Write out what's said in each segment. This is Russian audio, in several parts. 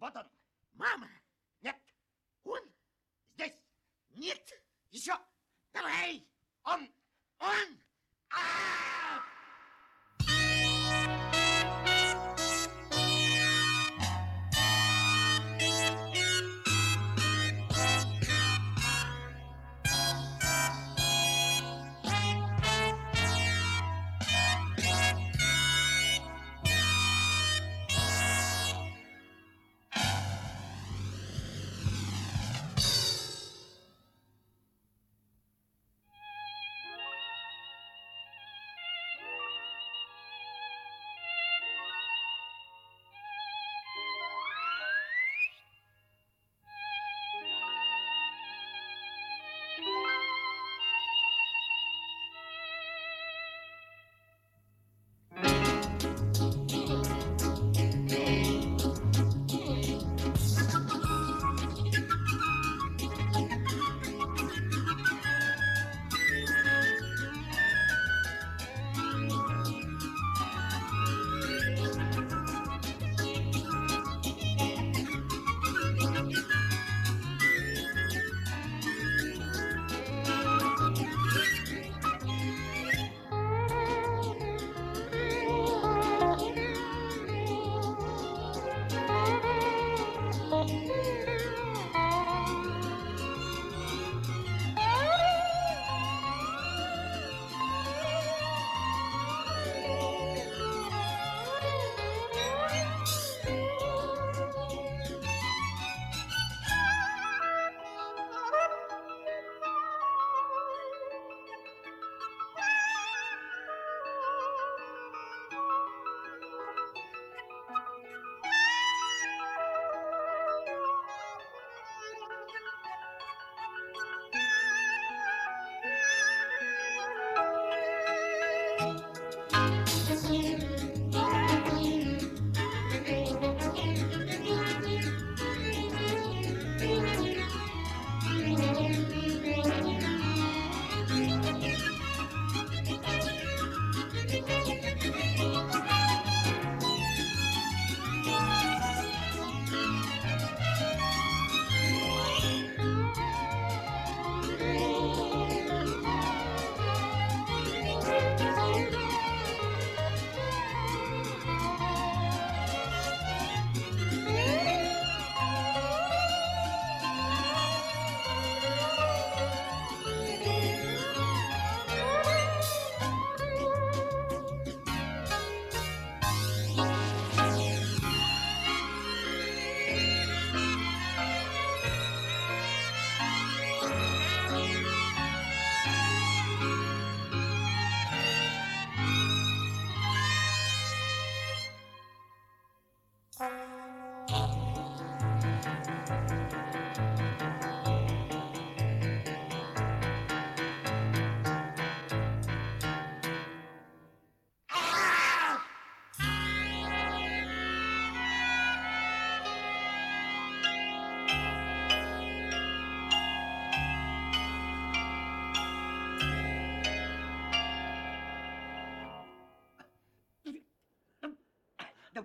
Вот он. Мама. Нет. Он. Здесь. Нет. Еще. Давай. Он. Он. А!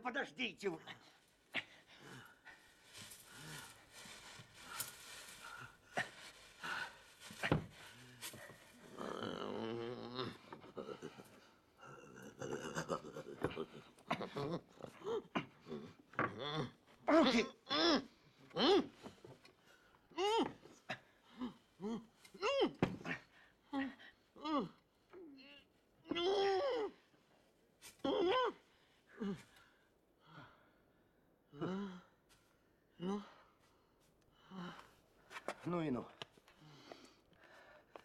Подождите вы. Руки. Ну и ну.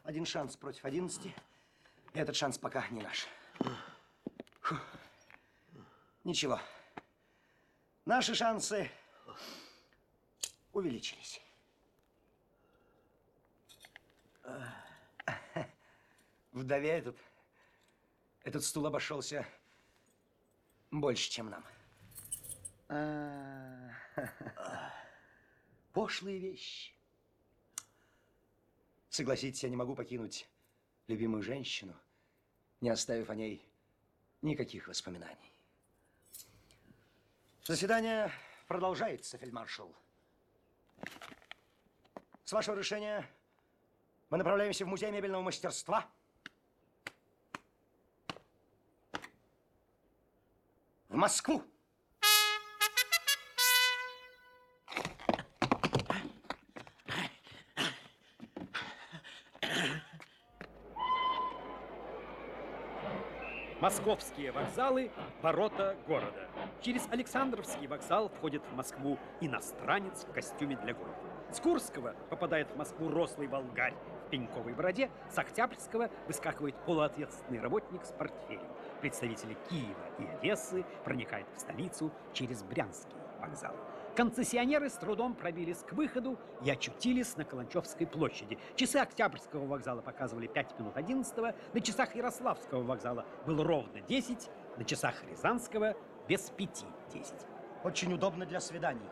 Один шанс против одиннадцати. И этот шанс пока не наш. Фу. Ничего. Наши шансы увеличились. Вдове этот, этот стул обошелся больше, чем нам. А, Пошлые вещи. Согласитесь, я не могу покинуть любимую женщину, не оставив о ней никаких воспоминаний. Заседание продолжается, фельдмаршал. С вашего решения мы направляемся в музей мебельного мастерства. В Москву. Московские вокзалы – ворота города. Через Александровский вокзал входит в Москву иностранец в костюме для гольфа. С Курского попадает в Москву рослый волгарь в пеньковой бороде, с Октябрьского выскакивает полуответственный работник с портфелем. Представители Киева и Одессы проникают в столицу через Брянский вокзал. Концессионеры с трудом пробились к выходу и очутились на Каланчевской площади. Часы Октябрьского вокзала показывали 5 минут 11 на часах Ярославского вокзала было ровно 10, на часах Рязанского без пяти 10. Очень удобно для свиданий.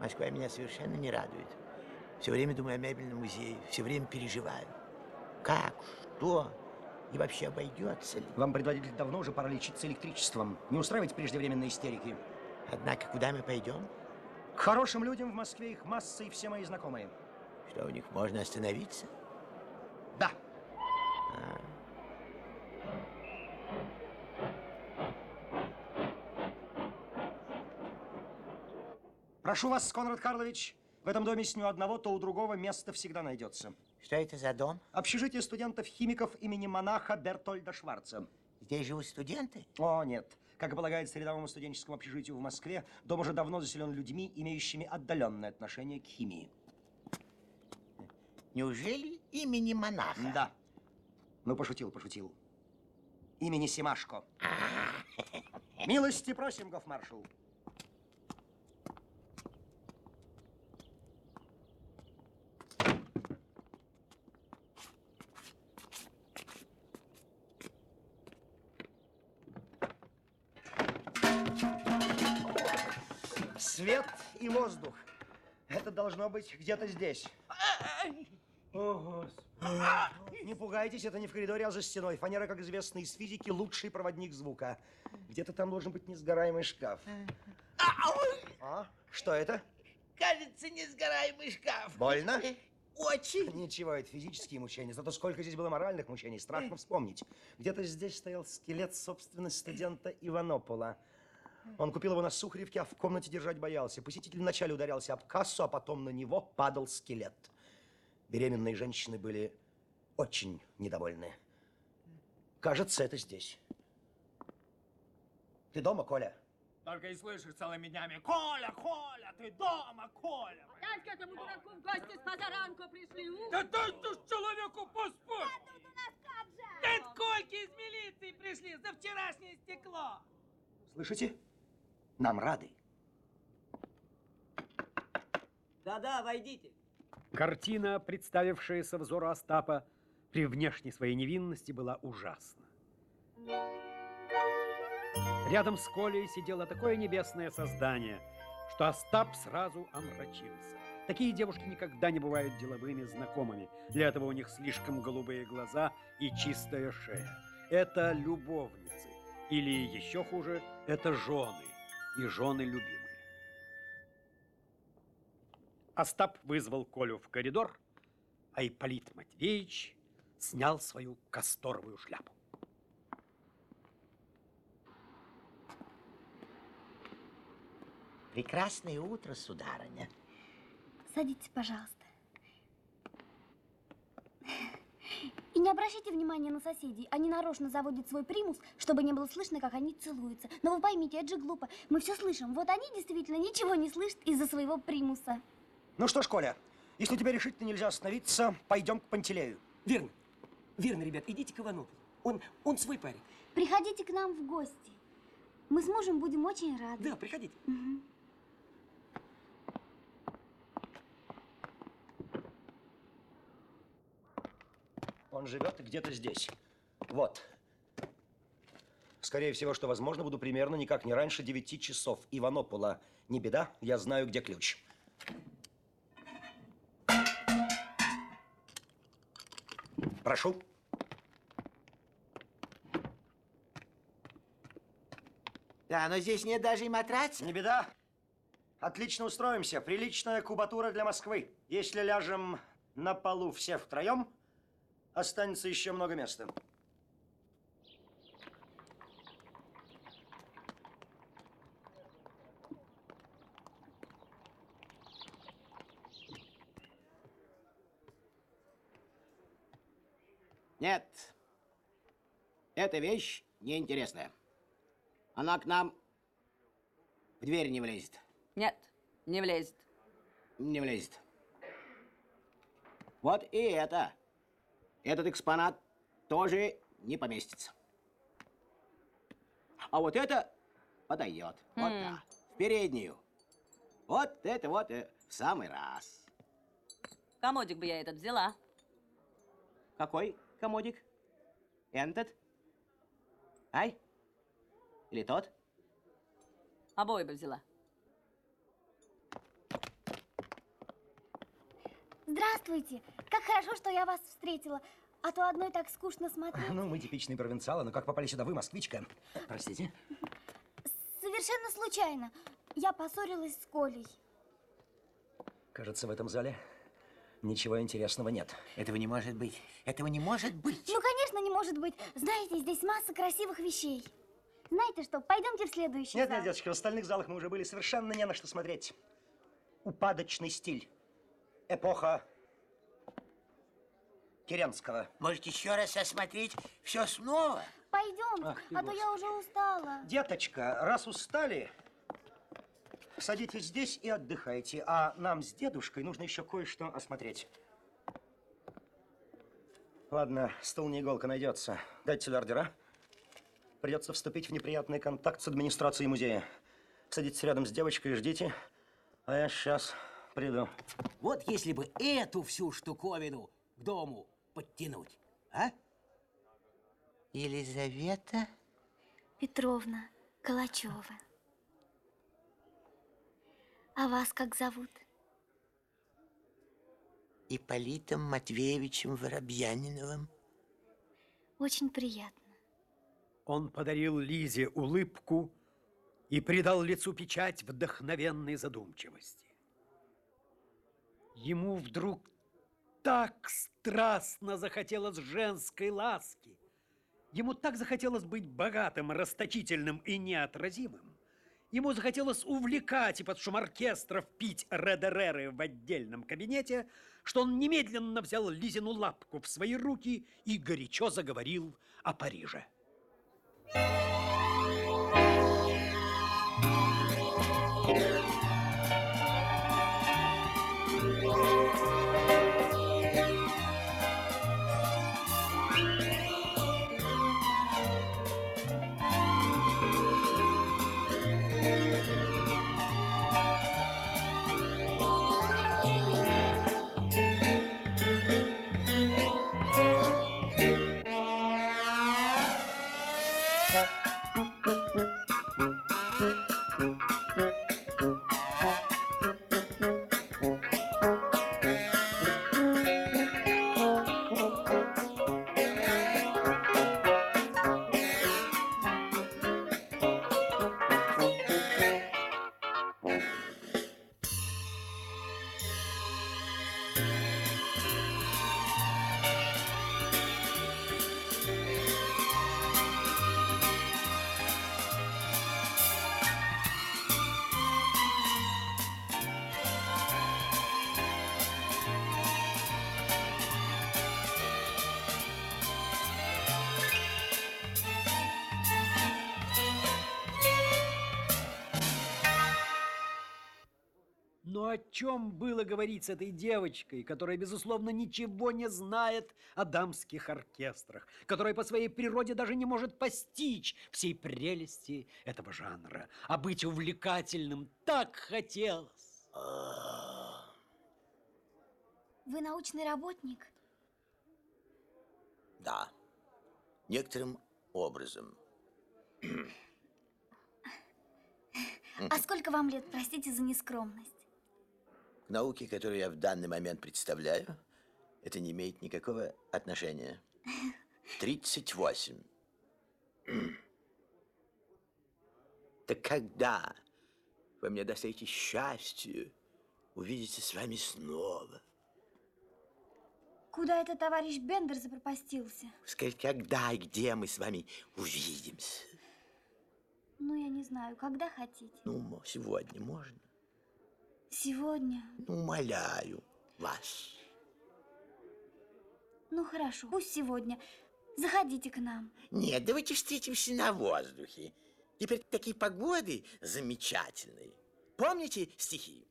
Москва меня совершенно не радует. Все время думаю о мебельном музее, все время переживаю. Как, что и вообще обойдется ли? Вам, предводитель, давно уже пора лечиться электричеством. Не устраивайте преждевременные истерики. Однако, куда мы пойдем? К хорошим людям в Москве их масса и все мои знакомые. Что, у них можно остановиться? Да. Прошу вас, Конрад Карлович, в этом доме с у одного, то у другого место всегда найдется. Что это за дом? Общежитие студентов-химиков имени монаха Бертольда Шварца. Здесь живут студенты? О, нет. Как и полагается рядовому студенческому общежитию в Москве, дом уже давно заселен людьми, имеющими отдаленное отношение к химии. Неужели имени монаха? Да. Ну, пошутил, пошутил. Имени Симашко. Милости просим, гофмаршал. И воздух. Это должно быть где-то здесь. О, Господи. Не пугайтесь, это не в коридоре, а за стеной. Фанера, как известно из физики, лучший проводник звука. Где-то там должен быть несгораемый шкаф. А? Что это? Кажется, несгораемый шкаф. Больно? Очень. Ничего, это физические мучения. Зато сколько здесь было моральных мучений, страшно вспомнить. Где-то здесь стоял скелет, собственно, студента Иванопола. Он купил его на Сухаревке, а в комнате держать боялся. Посетитель вначале ударялся об кассу, а потом на него падал скелет. Беременные женщины были очень недовольны. Кажется, это здесь. Ты дома, Коля? Только и слышишь целыми днями «Коля, Коля, ты дома, Коля!» Опять к этому дураку в гости с позаранку пришли. У, Да дай ты ж человеку поспорь! тут у нас как же? Кольки из милиции пришли за вчерашнее стекло! Слышите? Нам рады. Да-да, войдите. Картина, представившаяся взору Остапа, при внешней своей невинности была ужасна. Рядом с Колей сидело такое небесное создание, что Остап сразу омрачился. Такие девушки никогда не бывают деловыми знакомыми. Для этого у них слишком голубые глаза и чистая шея. Это любовницы. Или еще хуже, это жены. И жены любимые. Остап вызвал Колю в коридор, а Ипполит Матвеевич снял свою касторовую шляпу. Прекрасное утро, сударыня. Садитесь, пожалуйста. И не обращайте внимания на соседей. Они нарочно заводят свой примус, чтобы не было слышно, как они целуются. Но вы поймите, это же глупо. Мы все слышим. Вот они действительно ничего не слышат из-за своего примуса. Ну что ж, Коля, если тебе решительно нельзя остановиться, пойдем к Пантелею. Верно. Верно, ребят, идите к Иванову. Он, он свой парень. Приходите к нам в гости. Мы с мужем будем очень рады. Да, приходите. Он живет где-то здесь. Вот. Скорее всего, что возможно, буду примерно никак не раньше 9 часов. Иванопола. Не беда, я знаю, где ключ. Прошу. Да, но здесь нет даже и матраца. Не беда. Отлично устроимся. Приличная кубатура для Москвы. Если ляжем на полу все втроем, останется еще много места. Нет, эта вещь неинтересная. Она к нам в дверь не влезет. Нет, не влезет. Не влезет. Вот и это. Этот экспонат тоже не поместится. А вот это подойдет. Вот М. так. В переднюю. Вот это вот э, в самый раз. Комодик бы я этот взяла. Какой комодик? Этот? Ай? Или тот? Обои бы взяла. Здравствуйте. Как хорошо, что я вас встретила. А то одной так скучно смотреть. Ну, мы типичные провинциалы, но как попали сюда вы, москвичка? Простите? Совершенно случайно. Я поссорилась с Колей. Кажется, в этом зале ничего интересного нет. Этого не может быть. Этого не может быть. Ну, конечно, не может быть. Знаете, здесь масса красивых вещей. Знаете что, пойдемте в следующий Нет, зал. нет, деточка, в остальных залах мы уже были совершенно не на что смотреть. Упадочный стиль. Эпоха Керенского. Может, еще раз осмотреть все снова? Пойдем, Ах а то я уже устала. Деточка, раз устали, садитесь здесь и отдыхайте. А нам с дедушкой нужно еще кое-что осмотреть. Ладно, стул не иголка найдется. Дайте сюда ордера. Придется вступить в неприятный контакт с администрацией музея. Садитесь рядом с девочкой и ждите, а я сейчас приду. Вот если бы эту всю штуковину к дому подтянуть, а? Елизавета? Петровна Калачева. А вас как зовут? Ипполитом Матвеевичем Воробьяниновым. Очень приятно. Он подарил Лизе улыбку и придал лицу печать вдохновенной задумчивости. Ему вдруг так страстно захотелось женской ласки. Ему так захотелось быть богатым, расточительным и неотразимым. Ему захотелось увлекать и под шум оркестров пить редереры в отдельном кабинете, что он немедленно взял Лизину лапку в свои руки и горячо заговорил о Париже. Но о чем было говорить с этой девочкой, которая, безусловно, ничего не знает о дамских оркестрах, которая по своей природе даже не может постичь всей прелести этого жанра, а быть увлекательным так хотелось. Вы научный работник? Да, некоторым образом. А сколько вам лет, простите за нескромность? Науке, которую я в данный момент представляю, это не имеет никакого отношения. 38. Так когда Вы мне достаете счастье увидеться с вами снова. Куда этот товарищ Бендер запропастился? Скажите, когда и где мы с вами увидимся? Ну, я не знаю, когда хотите. Ну, сегодня можно? Сегодня? Ну, умоляю вас. Ну, хорошо, пусть сегодня. Заходите к нам. Нет, давайте встретимся на воздухе. Теперь такие погоды замечательные. Помните стихи?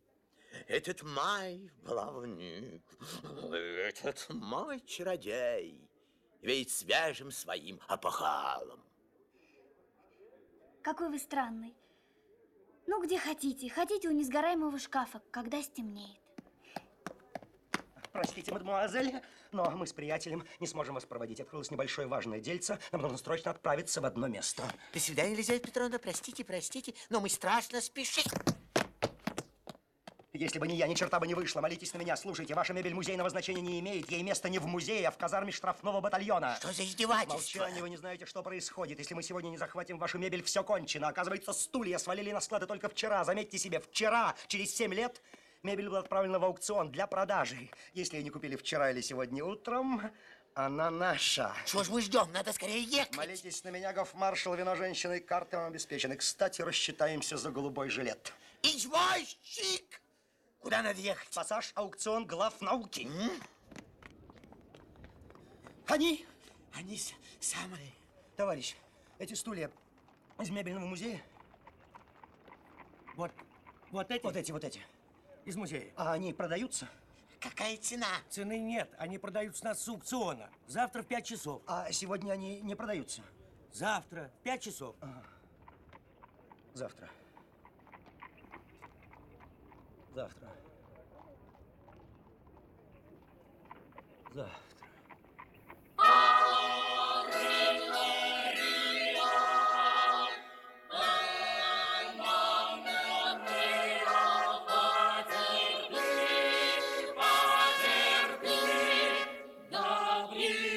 Этот май баловник, этот мой чародей, Веет свежим своим опахалом. Какой вы странный. Ну, где хотите. Хотите у несгораемого шкафа, когда стемнеет. Простите, мадемуазель, но мы с приятелем не сможем вас проводить. Открылось небольшое важное дельце. Нам нужно срочно отправиться в одно место. До свидания, Елизавета Петровна. Простите, простите, но мы страшно спешим. Если бы не я, ни черта бы не вышло. Молитесь на меня. Слушайте, ваша мебель музейного значения не имеет. Ей место не в музее, а в казарме штрафного батальона. Что за издевательство? Молчание, вы не знаете, что происходит. Если мы сегодня не захватим вашу мебель, все кончено. Оказывается, стулья свалили на склады только вчера. Заметьте себе, вчера, через семь лет, мебель была отправлена в аукцион для продажи. Если ее не купили вчера или сегодня утром, она наша. Что ж мы ждем? Надо скорее ехать. Молитесь на меня, гофмаршал, вино женщины карты вам обеспечены. Кстати, рассчитаемся за голубой жилет. Извозчик! Куда надо ехать? Пассаж, аукцион, глав науки. Они, Они с- самые. товарищ, эти стулья из мебельного музея, Вот, вот эти вот эти, вот эти, из музея. а они продаются? Какая цена? Цены нет, они продаются на с аукциона. Завтра в 5 часов. А сегодня они не продаются? Завтра в 5 часов. Завтра. Завтра. Завтра. Завтра.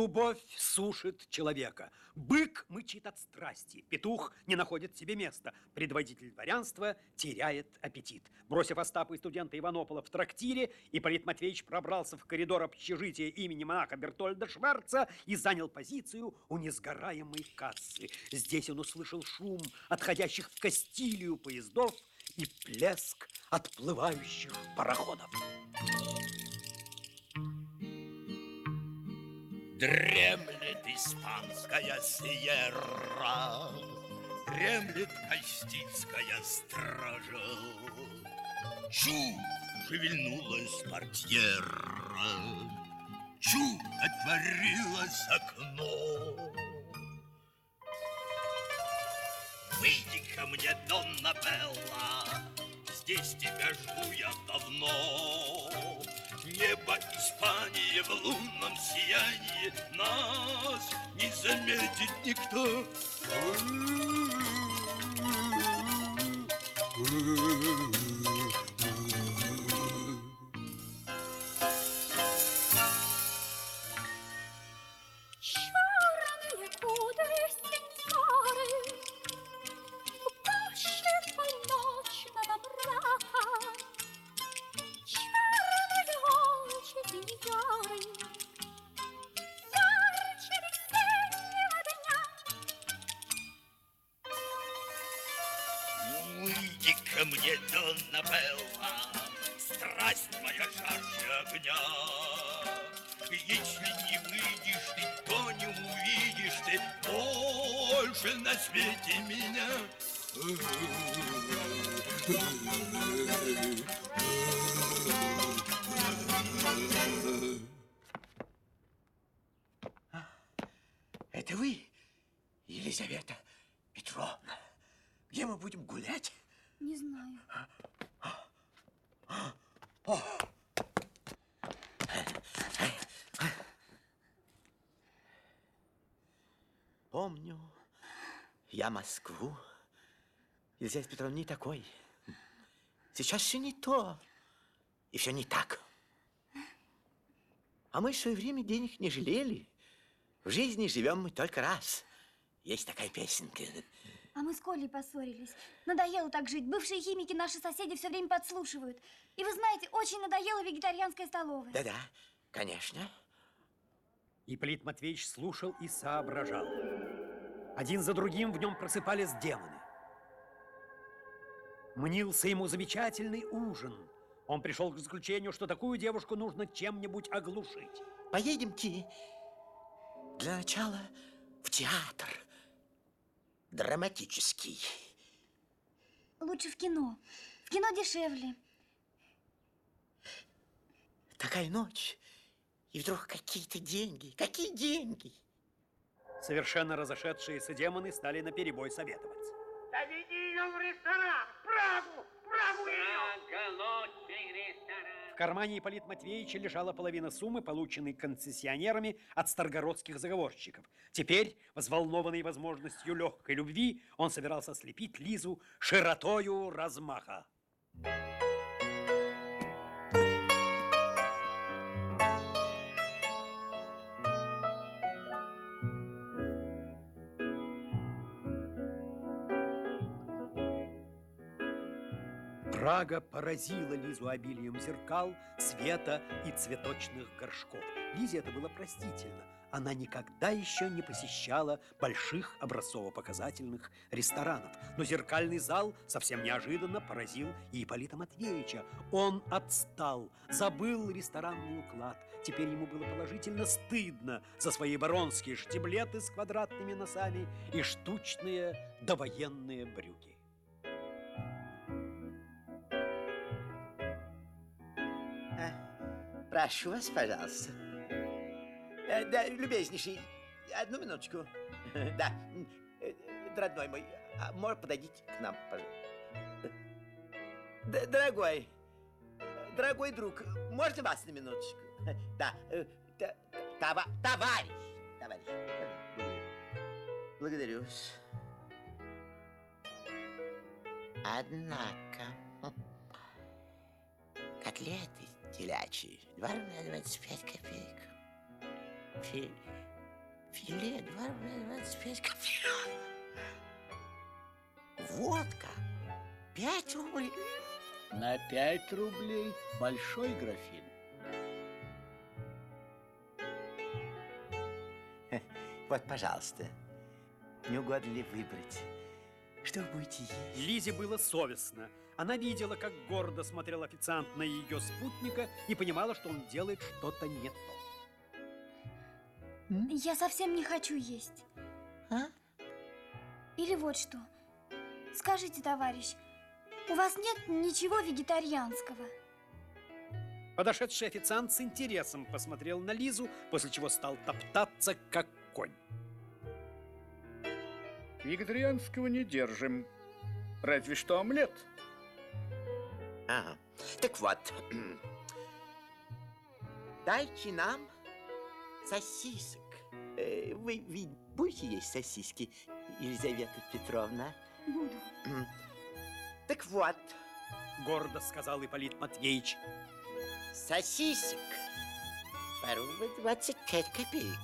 Любовь сушит человека. Бык мычит от страсти. Петух не находит себе места. Предводитель дворянства теряет аппетит. Бросив Остапа и студента Иванопола в трактире, Ипполит Матвеевич пробрался в коридор общежития имени монаха Бертольда Шварца и занял позицию у несгораемой кассы. Здесь он услышал шум отходящих в Кастилию поездов и плеск отплывающих пароходов. Дремлет испанская сьерра, Дремлет кастильская стража. Чу, шевельнулась портьера, Чу, отворилось окно. Выйди ко мне, Донна Белла, Здесь тебя жду я давно. Небо Испании в лунном сиянии Нас не заметит никто. Черные выйди ко мне, Донна Белла, страсть моя жарче огня. Если не выйдешь ты, то не увидишь ты больше на свете меня. Это вы, Елизавета Петровна? Где мы будем гулять? Не знаю. Помню я Москву. Елизавета Петровна не такой. Сейчас все не то. И все не так. А мы в свое время денег не жалели. В жизни живем мы только раз. Есть такая песенка. А мы с Колей поссорились. Надоело так жить. Бывшие химики наши соседи все время подслушивают. И вы знаете, очень надоела вегетарианская столовая. Да-да, конечно. Ипполит Матвеевич слушал и соображал. Один за другим в нем просыпались демоны. Мнился ему замечательный ужин. Он пришел к заключению, что такую девушку нужно чем-нибудь оглушить. Поедемте для начала в театр. Драматический. Лучше в кино. В кино дешевле. Такая ночь. И вдруг какие-то деньги. Какие деньги? Совершенно разошедшиеся демоны стали наперебой советоваться. Да веди ее в ресторан! Праву! Праву ее! В кармане Ипполит Матвеевича лежала половина суммы, полученной концессионерами от старгородских заговорщиков. Теперь, взволнованный возможностью легкой любви, он собирался слепить Лизу широтою размаха. Прага поразила Лизу обилием зеркал, света и цветочных горшков. Лизе это было простительно. Она никогда еще не посещала больших образцово-показательных ресторанов. Но зеркальный зал совсем неожиданно поразил и Ипполита Матвеевича. Он отстал, забыл ресторанный уклад. Теперь ему было положительно стыдно за свои баронские штиблеты с квадратными носами и штучные довоенные брюки. Прошу вас, пожалуйста. Э, Да, любезнейший, одну минуточку. Да, э, родной мой, а может, подойдите к нам, пожалуйста. Дорогой, дорогой друг, можно вас на минуточку? Да, э, т- това- товарищ, товарищ. Благодарю. Однако, котлеты телячьи, два рубля двадцать пять копеек. Фи- Филе, два рубля двадцать пять копеек. Водка, пять рублей. На пять рублей большой графин. Вот, пожалуйста, не угодно ли выбрать? Что вы будете есть? Лизе было совестно. Она видела, как гордо смотрел официант на ее спутника и понимала, что он делает что-то не то. Я совсем не хочу есть. А? Или вот что. Скажите, товарищ, у вас нет ничего вегетарианского? Подошедший официант с интересом посмотрел на Лизу, после чего стал топтаться, как конь. Вегетарианского не держим. Разве что омлет. Ага. Так вот, дайте нам сосисок. Э, Вы ведь будете есть сосиски, Елизавета Петровна? Буду. Так вот, Гордо сказал Ипполит Матвеевич. сосисок по рубль 25 копеек.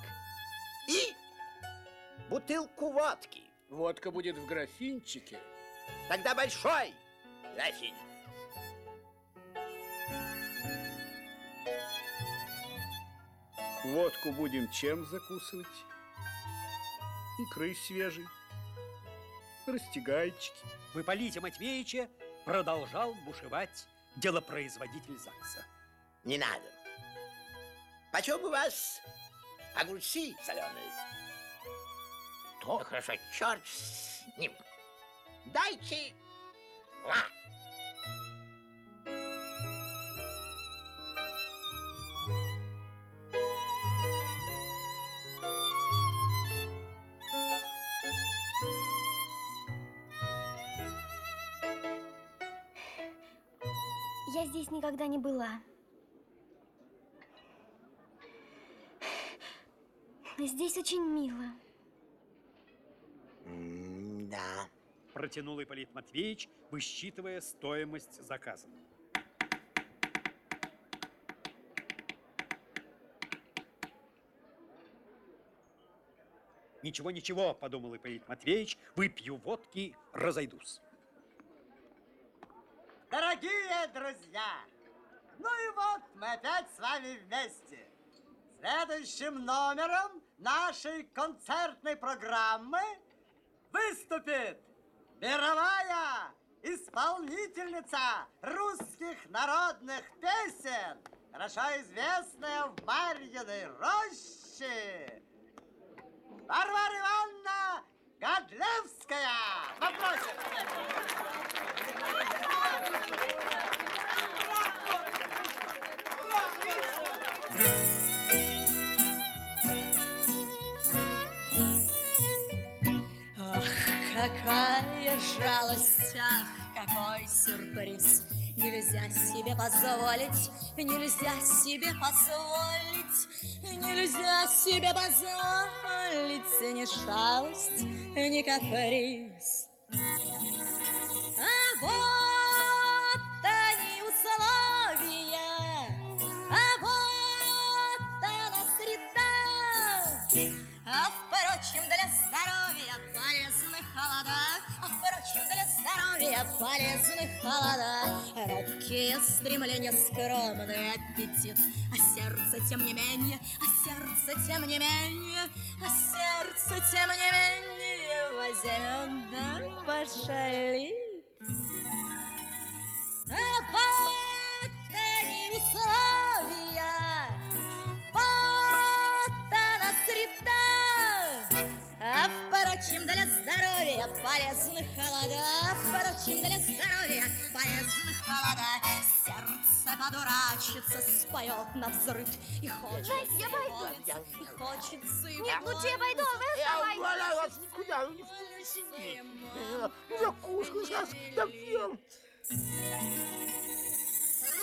И бутылку водки. Водка будет в графинчике. Тогда большой графин. Водку будем чем закусывать? Икры свежей. расстегайчики. В Ипполите Матвеевиче продолжал бушевать делопроизводитель ЗАГСа. Не надо. Почем у вас огурцы соленые? То хорошо, черт с ним. Дайте два. Никогда не была. Здесь очень мило. Да. Протянул Ипполит Матвеевич, высчитывая стоимость заказа. Ничего, ничего, подумал Ипполит Матвеевич, выпью водки, разойдусь. Дорогие друзья, ну и вот мы опять с вами вместе. Следующим номером нашей концертной программы выступит мировая исполнительница русских народных песен, хорошо известная в Марьиной роще, Варвара Ивановна Годлевская. Вопросы? Какая жалость, ах, какой сюрприз. Нельзя себе позволить, нельзя себе позволить, нельзя себе позволить ни шалость, ни каприз. А вот здоровья полезны холода. Робкие стремления, скромный аппетит, а сердце, тем не менее, а сердце, тем не менее, а сердце, тем не менее, возьмет да пошалит. Для здоровья полезны холода, а впрочем, для здоровья полезны холода. Сердце подурачится, споет на взрыв и хочет Знаете, я пойду. и хочется и Нет, лучше я пойду, а вы Я оставайтесь. умоляю вас, никуда вы не сидите. Закуску сейчас допьем.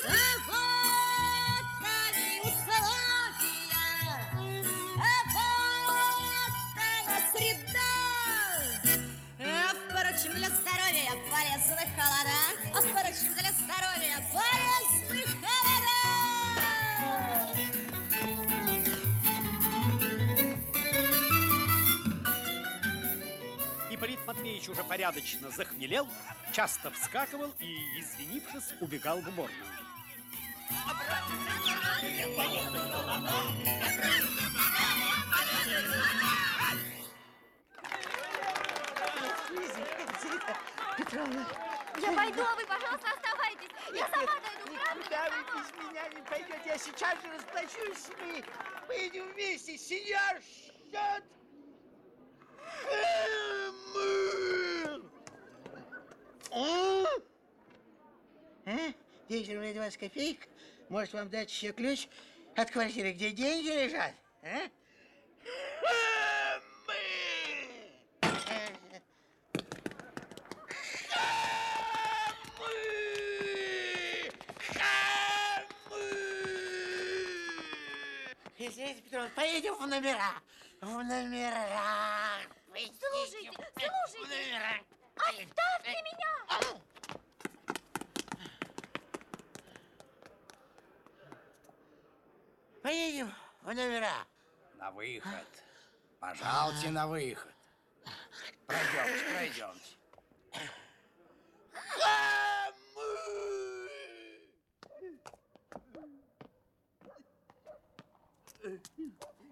А а впрочем, для здоровья полезны холода. Ипполит Матвеевич уже порядочно захмелел, часто вскакивал и, извинившись, убегал в уборную. Петровна, Я пойду, а вы, пожалуйста, оставайтесь. Я сама дойду, правда? Никуда вы без меня не пойдете. Я сейчас же расплачусь с ней. Мы идем вместе. Сеньор? А? 10 рублей 20 копеек. Может, вам дать еще ключ от квартиры, где деньги лежат? А? Извините, Петровна, поедем в номера. В номера. Слушайте, В слушайте. номера. Оставьте меня! Поедем в номера. На выход. Пожалуйте на выход. Пройдемте, пройдемте.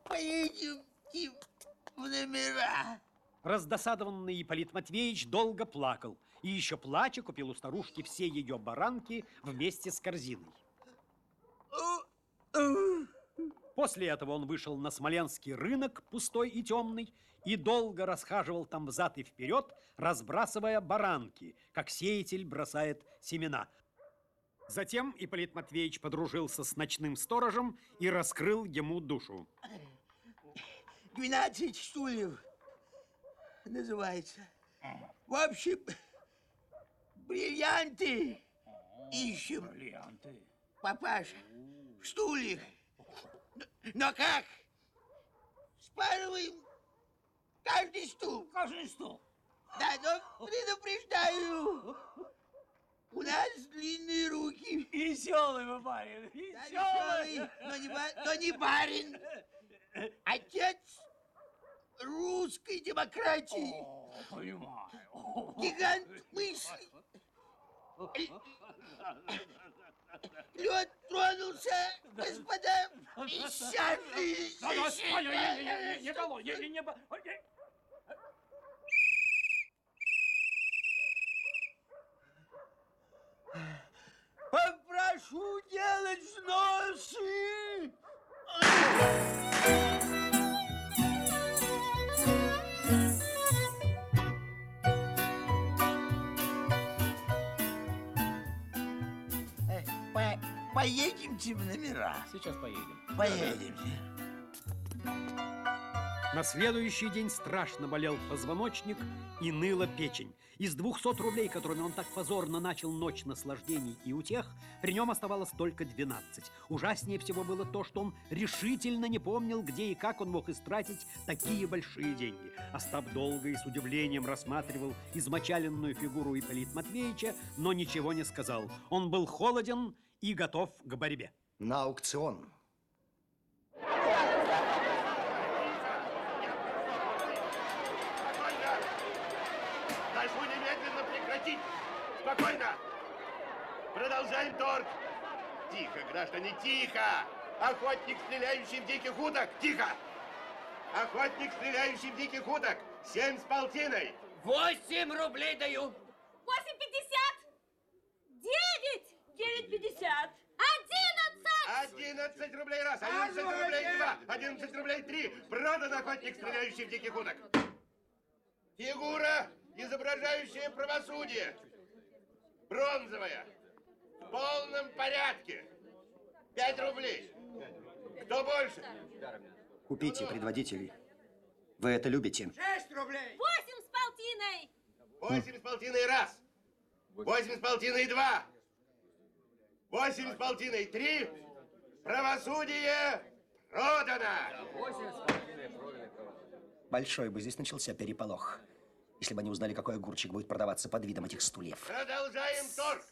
Поедем в номера. Раздосадованный Ипполит Матвеевич долго плакал. И еще плача купил у старушки все ее баранки вместе с корзиной. После этого он вышел на Смоленский рынок, пустой и темный, и долго расхаживал там взад и вперед, разбрасывая баранки, как сеятель бросает семена. Затем Ипполит Матвеевич подружился с ночным сторожем и раскрыл ему душу. 12 стульев называется. В общем, бриллианты ищем. Бриллианты. Папаша, в стульях. Но, но как? Спарываем каждый стул. Каждый стул. Да, но предупреждаю. У нас длинные руки. Веселый вы парень, Да, веселый. но не, но не барин. Отец русской демократии. О, понимаю. Гигант мысли. Лед тронулся, господа. Несчастные. Да, господи, не, не, не, не, не, голой, не, не, не, бо- не. Попрошу делать взносы. Э, по- Поедемте в номера. Сейчас поедем. Поедемте. На следующий день страшно болел позвоночник и ныла печень. Из 200 рублей, которыми он так позорно начал ночь наслаждений и утех, при нем оставалось только 12. Ужаснее всего было то, что он решительно не помнил, где и как он мог истратить такие большие деньги. Остап долго и с удивлением рассматривал измочаленную фигуру Ипполит Матвеевича, но ничего не сказал. Он был холоден и готов к борьбе. На аукцион. Продолжаем торг. Тихо, граждане, тихо. Охотник, стреляющий в диких уток. Тихо. Охотник, стреляющий в диких уток. Семь с полтиной. Восемь рублей даю. Восемь пятьдесят! Девять! Девять пятьдесят! Одиннадцать! Одиннадцать рублей раз, одиннадцать рублей два, одиннадцать рублей три. Продан охотник, стреляющий в диких уток. Фигура, изображающая правосудие. Бронзовая. В полном порядке. Пять рублей. Кто больше? Купите, предводитель. Вы это любите. Шесть рублей. Восемь с полтиной! Восемь с полтиной раз. Восемь с полтиной два. Восемь с полтиной три. Правосудие продано. Большой бы здесь начался переполох, если бы они узнали, какой огурчик будет продаваться под видом этих стульев. Продолжаем торг.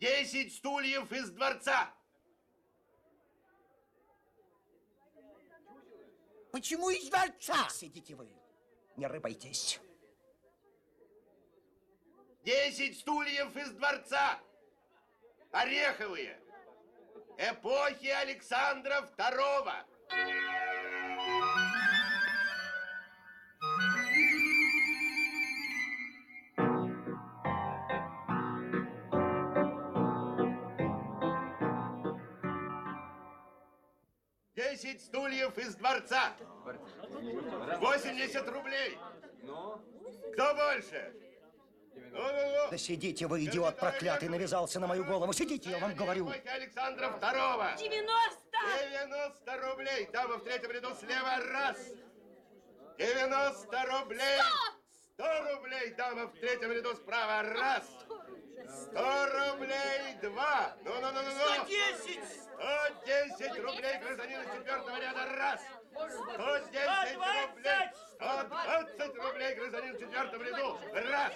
Десять стульев из дворца. Почему из дворца? Сидите вы, не рыпайтесь. Десять стульев из дворца. Ореховые. Эпохи Александра Второго. Десять стульев из дворца. 80 рублей. Кто больше? Да сидите вы, идиот проклятый, навязался на мою голову. Сидите, я вам говорю. Александра Второго. Девяносто! 90 рублей. Дама в третьем ряду слева. Раз. 90 рублей. 100 рублей. Дама в третьем ряду справа. Раз. 100 рублей. Два. Ну-ну-ну-ну. 110. 110 рублей гражданин из четвертого ряда. Раз. 110 рублей. 120 рублей гражданин в четвертом ряду. Раз.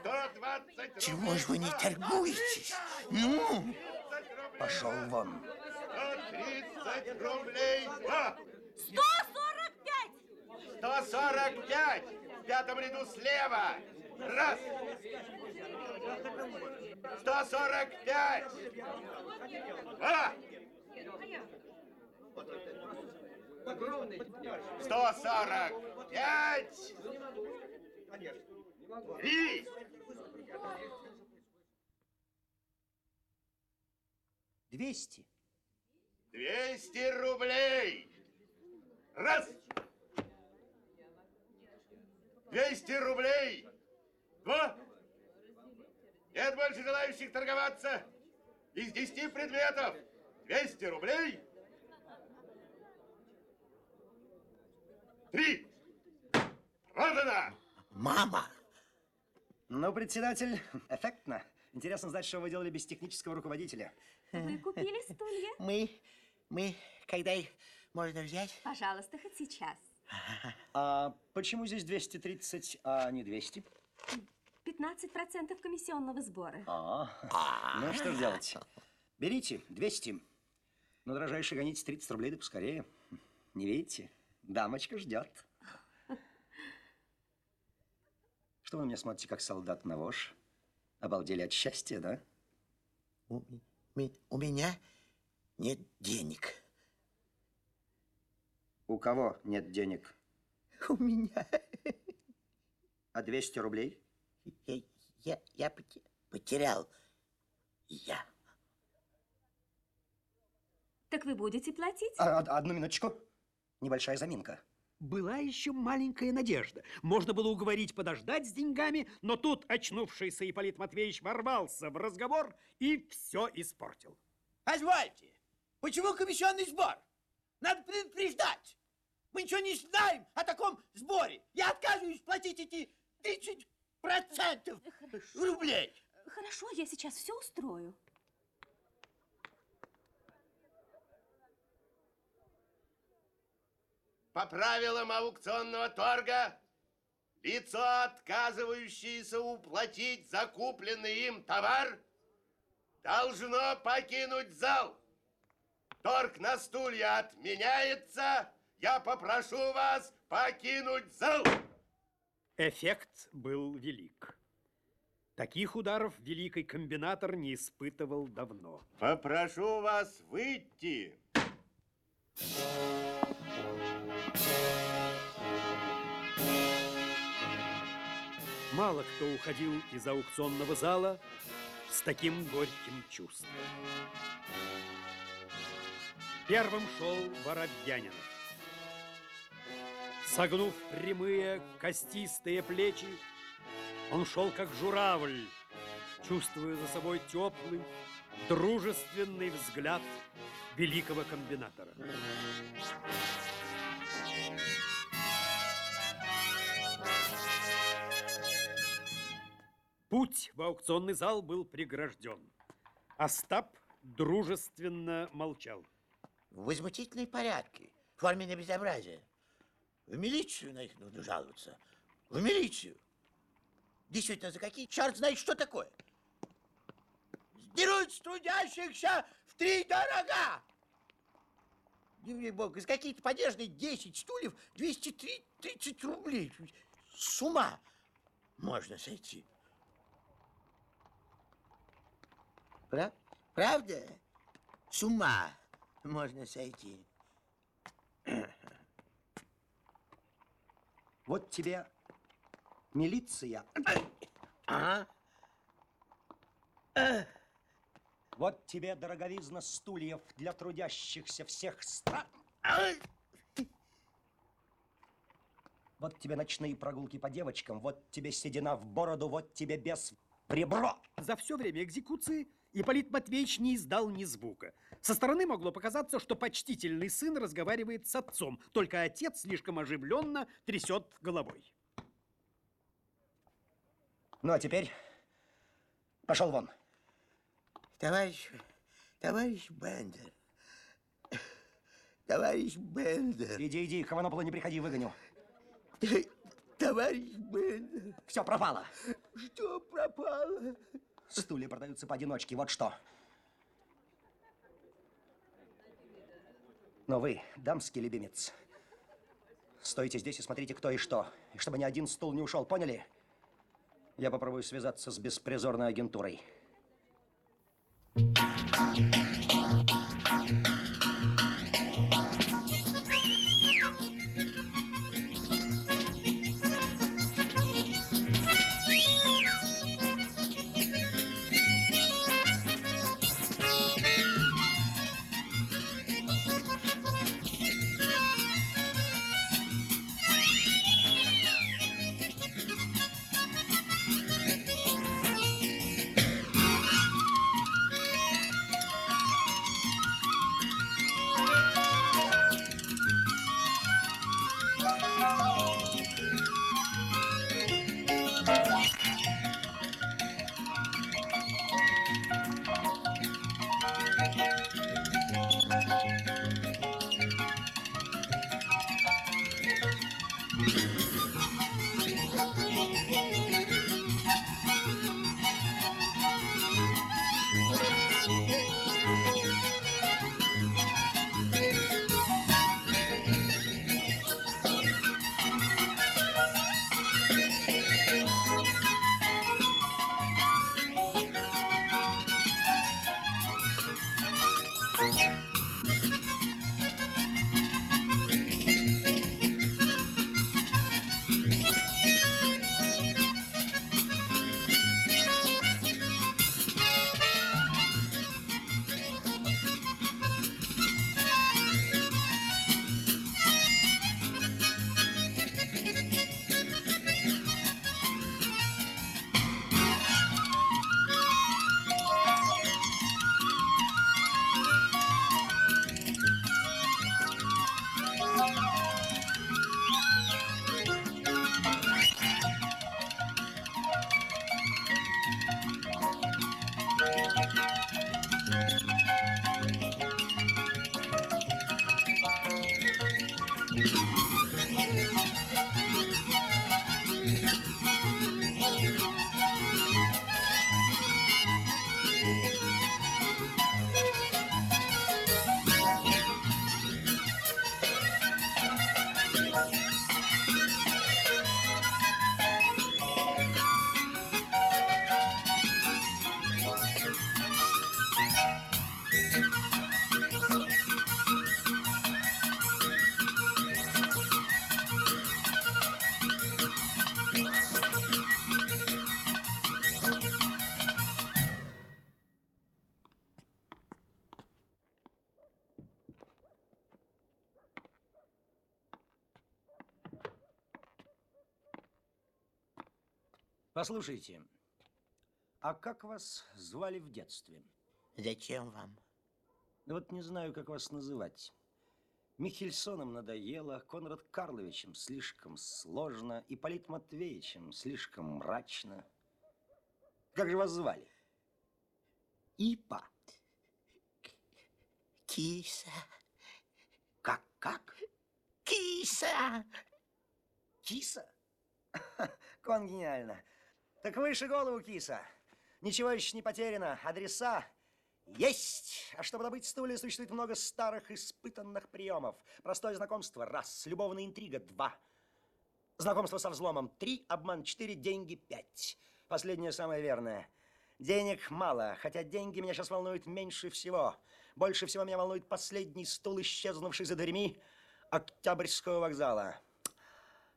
120 рублей. Чего ж вы не торгуетесь? Ну, Пошел вон. 130 рублей. Два. Сто сорок пять! 145. В пятом ряду слева. Раз. 145. Два. Сто сорок пять. Три. Двести. Двести рублей. Раз. Двести рублей. Два. Нет больше желающих торговаться. Из десяти предметов. Двести рублей. Три. Продано. Мама. Ну, председатель, эффектно. Интересно знать, что вы делали без технического руководителя. Вы купили стулья? Мы, мы, когда их можно взять? Пожалуйста, хоть сейчас. А почему здесь 230, а не 200? 15% комиссионного сбора. А, ну что ж делать? Берите, 200. Но, дорожайший, гоните 30 рублей, да поскорее. Не видите? Дамочка ждет. Что вы на меня смотрите, как солдат на вож? Обалдели от счастья, да? У, ми- у меня нет денег. У кого нет денег? У меня. А 200 рублей? Я, я, я поте- потерял. Я. Так вы будете платить? А, од- одну минуточку. Небольшая заминка. Была еще маленькая надежда. Можно было уговорить подождать с деньгами, но тут очнувшийся Ипполит Матвеевич ворвался в разговор и все испортил. Позвольте, почему комиссионный сбор? Надо предупреждать. Мы ничего не знаем о таком сборе. Я отказываюсь платить эти 30 процентов рублей. Хорошо, я сейчас все устрою. По правилам аукционного торга, лицо, отказывающееся уплатить закупленный им товар, должно покинуть зал. Торг на стулья отменяется. Я попрошу вас покинуть зал. Эффект был велик. Таких ударов великий комбинатор не испытывал давно. Попрошу вас выйти. Мало кто уходил из аукционного зала с таким горьким чувством. Первым шел Воробьянинов. Согнув прямые костистые плечи, он шел как журавль, чувствуя за собой теплый, дружественный взгляд великого комбинатора. Путь в аукционный зал был прегражден. Остап дружественно молчал. Возмутительные порядки, форменное безобразие. В милицию на их нужно жаловаться. В милицию. Действительно, за какие черт знает, что такое? Сдерут с трудящихся в три дорога! Дай бог, из какие-то подержанные 10 стульев 230 рублей. С ума можно сойти. Пра- Правда? С ума можно сойти. Вот тебе милиция. А? Вот тебе дороговизна стульев для трудящихся всех стран. Вот тебе ночные прогулки по девочкам, вот тебе седина в бороду, вот тебе без в ребро. За все время экзекуции Ипполит Матвеевич не издал ни звука. Со стороны могло показаться, что почтительный сын разговаривает с отцом, только отец слишком оживленно трясет головой. Ну, а теперь пошел вон. Товарищ, товарищ Бендер. Товарищ Бендер. Иди, иди, Хованопола не приходи, выгоню. Товарищ Бендер. Все пропало. Что пропало? Стулья продаются поодиночке, вот что. Но вы, дамский любимец, стойте здесь и смотрите, кто и что. И чтобы ни один стул не ушел, поняли? Я попробую связаться с беспризорной агентурой. Послушайте, а как вас звали в детстве? Зачем вам? Да вот не знаю, как вас называть. Михельсоном надоело, Конрад Карловичем слишком сложно, Ипполит Матвеевичем слишком мрачно. Как же вас звали? Ипа. Киса. Как, как? Киса. Киса? Кон гениально. Так выше голову, киса. Ничего еще не потеряно. Адреса есть. А чтобы добыть стулья, существует много старых испытанных приемов. Простое знакомство – раз. Любовная интрига – два. Знакомство со взломом – три. Обман – четыре. Деньги – пять. Последнее самое верное. Денег мало, хотя деньги меня сейчас волнуют меньше всего. Больше всего меня волнует последний стул, исчезнувший за дверьми Октябрьского вокзала.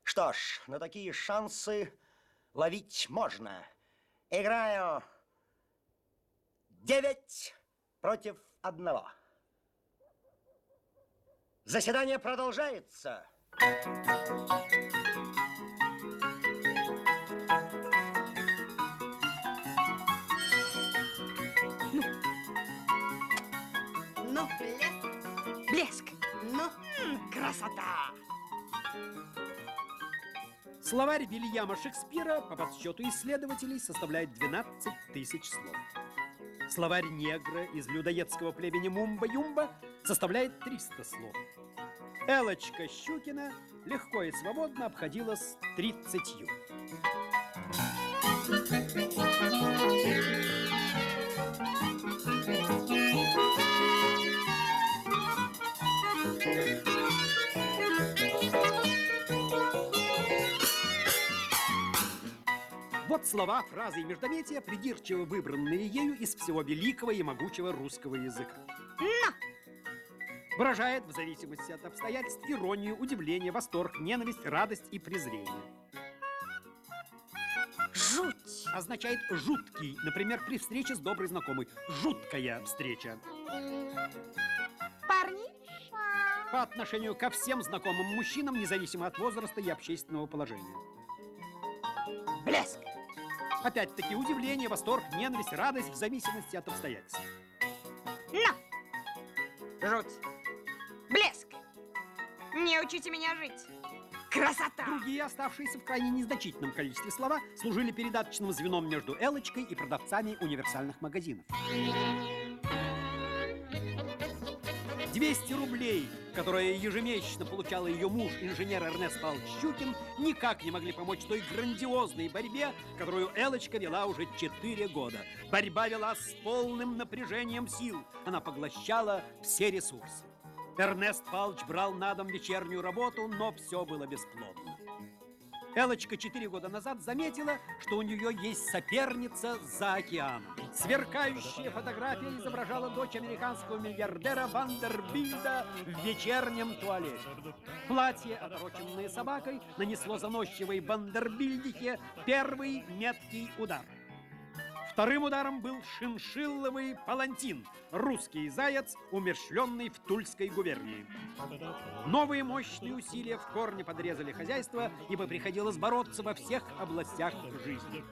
Что ж, на такие шансы ловить можно. Играю девять против одного. Заседание продолжается. Ну, блеск. Блеск. Ну, красота. Словарь Вильяма Шекспира по подсчету исследователей составляет 12 тысяч слов. Словарь негра из людоедского племени Мумба-Юмба составляет 300 слов. Элочка Щукина легко и свободно обходилась 30. Вот слова, фразы и междометия, придирчиво выбранные ею из всего великого и могучего русского языка. Выражает в зависимости от обстоятельств иронию, удивление, восторг, ненависть, радость и презрение. Жуть. Означает жуткий, например, при встрече с доброй знакомой. Жуткая встреча. Парни. По отношению ко всем знакомым мужчинам, независимо от возраста и общественного положения. Блеск. Опять-таки удивление, восторг, ненависть, радость в зависимости от обстоятельств. На. Жуть. Блеск. Не учите меня жить. Красота. Другие, оставшиеся в крайне незначительном количестве слова, служили передаточным звеном между Элочкой и продавцами универсальных магазинов. 200 рублей, которые ежемесячно получал ее муж, инженер Эрнест Павлович Щукин, никак не могли помочь той грандиозной борьбе, которую Элочка вела уже 4 года. Борьба вела с полным напряжением сил. Она поглощала все ресурсы. Эрнест Павлович брал на дом вечернюю работу, но все было бесплодно. Элочка четыре года назад заметила, что у нее есть соперница за океаном. Сверкающая фотография изображала дочь американского миллиардера Вандербильда в вечернем туалете. Платье, отороченное собакой, нанесло заносчивой Вандербильдихе первый меткий удар. Вторым ударом был шиншилловый палантин, русский заяц, умершленный в Тульской губернии. Новые мощные усилия в корне подрезали хозяйство, ибо приходилось бороться во всех областях жизни.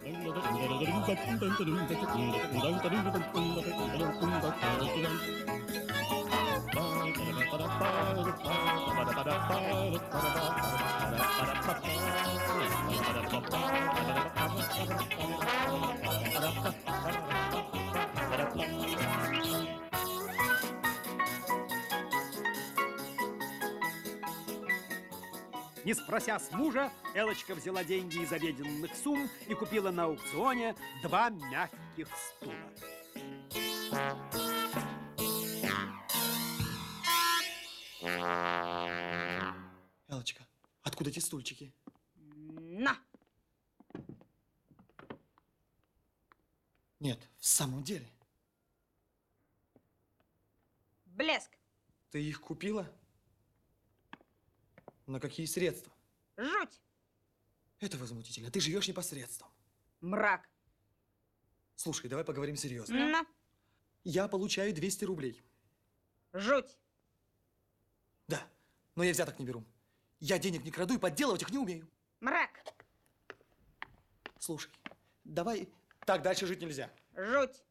Не спрося с мужа, Элочка взяла деньги из обеденных сумм и купила на аукционе два мягких стула. Элочка, откуда эти стульчики? На. Нет, в самом деле. Блеск. Ты их купила? На какие средства? Жуть. Это возмутительно. Ты живешь непосредством. Мрак. Слушай, давай поговорим серьезно. На. Я получаю 200 рублей. Жуть. Да, но я взяток не беру. Я денег не краду и подделывать их не умею. Мрак. Слушай, Давай, так дальше жить нельзя. Жуть.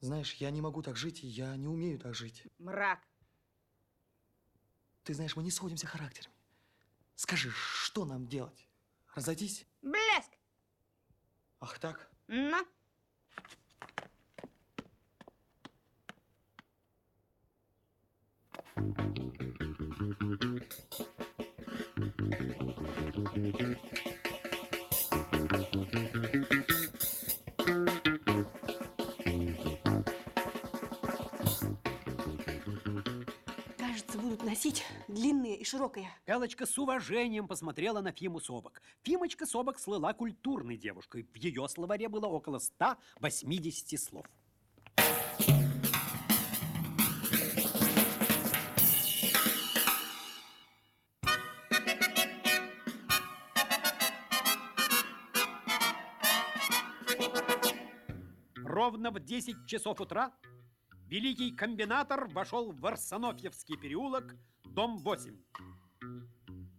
Знаешь, я не могу так жить, и я не умею так жить. Мрак. Ты знаешь, мы не сходимся характерами. Скажи, что нам делать? Разойтись? Блеск. Ах так? На. Кажется, будут носить длинные и широкие. Элочка с уважением посмотрела на Фиму Собок. Фимочка Собок слыла культурной девушкой. В ее словаре было около 180 слов. Ровно в 10 часов утра великий комбинатор вошел в Арсенофьевский переулок, дом 8.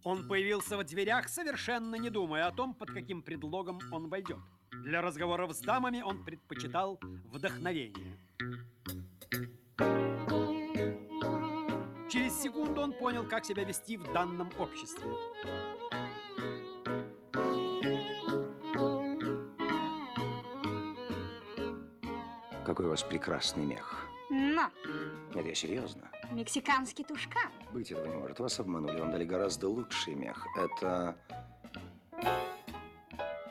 Он появился в дверях, совершенно не думая о том, под каким предлогом он войдет. Для разговоров с дамами он предпочитал вдохновение. Через секунду он понял, как себя вести в данном обществе. Какой у вас прекрасный мех. На. Нет, я серьезно. Мексиканский тушкан. Быть этого не может. Вас обманули. Вам дали гораздо лучший мех. Это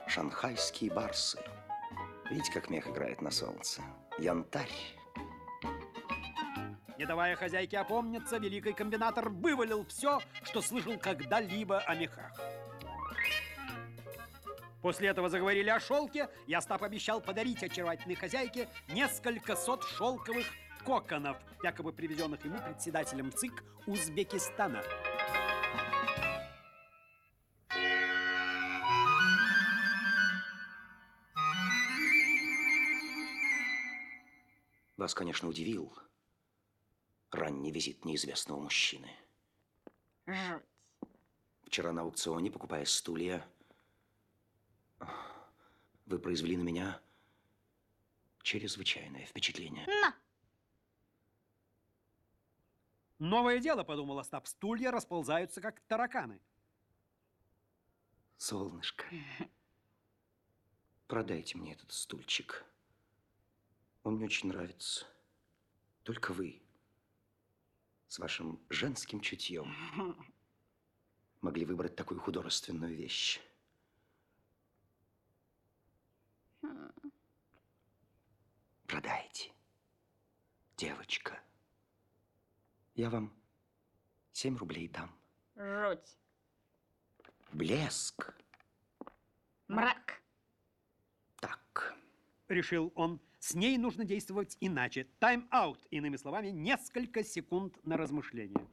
шанхайские барсы. Видите, как мех играет на солнце? Янтарь. Не давая хозяйке опомниться, великий комбинатор вывалил все, что слышал когда-либо о мехах. После этого заговорили о шелке, и Остап обещал подарить очаровательной хозяйке несколько сот шелковых коконов, якобы привезенных ему председателем ЦИК Узбекистана. Вас, конечно, удивил ранний визит неизвестного мужчины. Жуть. Вчера на аукционе, покупая стулья, вы произвели на меня чрезвычайное впечатление. На. Новое дело, подумал Остап, стулья расползаются, как тараканы. Солнышко, продайте мне этот стульчик. Он мне очень нравится. Только вы с вашим женским чутьем могли выбрать такую художественную вещь. Продайте. Девочка. Я вам 7 рублей дам. Жуть. Блеск. Мрак. Так. Решил он, с ней нужно действовать иначе. Тайм-аут, иными словами, несколько секунд на размышление.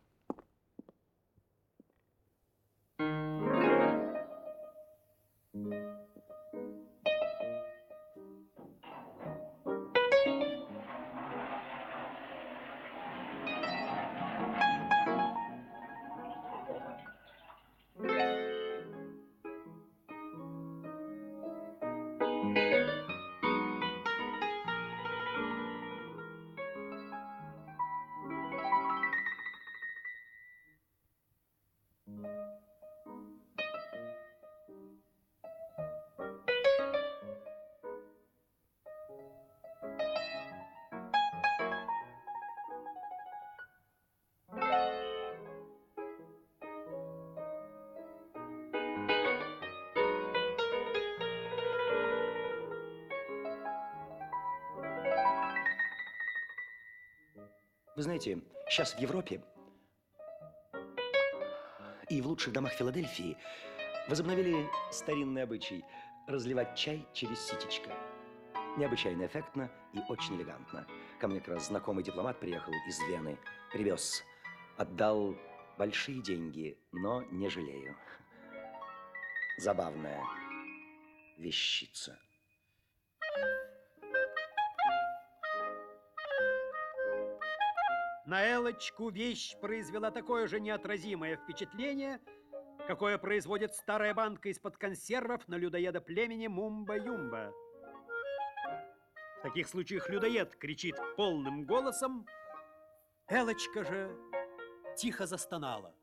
Знаете, сейчас в Европе и в лучших домах Филадельфии возобновили старинный обычай разливать чай через ситечко. Необычайно эффектно и очень элегантно. Ко мне как раз знакомый дипломат приехал из Вены, привез, отдал большие деньги, но не жалею. Забавная вещица. На Элочку вещь произвела такое же неотразимое впечатление, какое производит старая банка из-под консервов на людоеда племени Мумба-Юмба. В таких случаях людоед кричит полным голосом, Элочка же тихо застонала.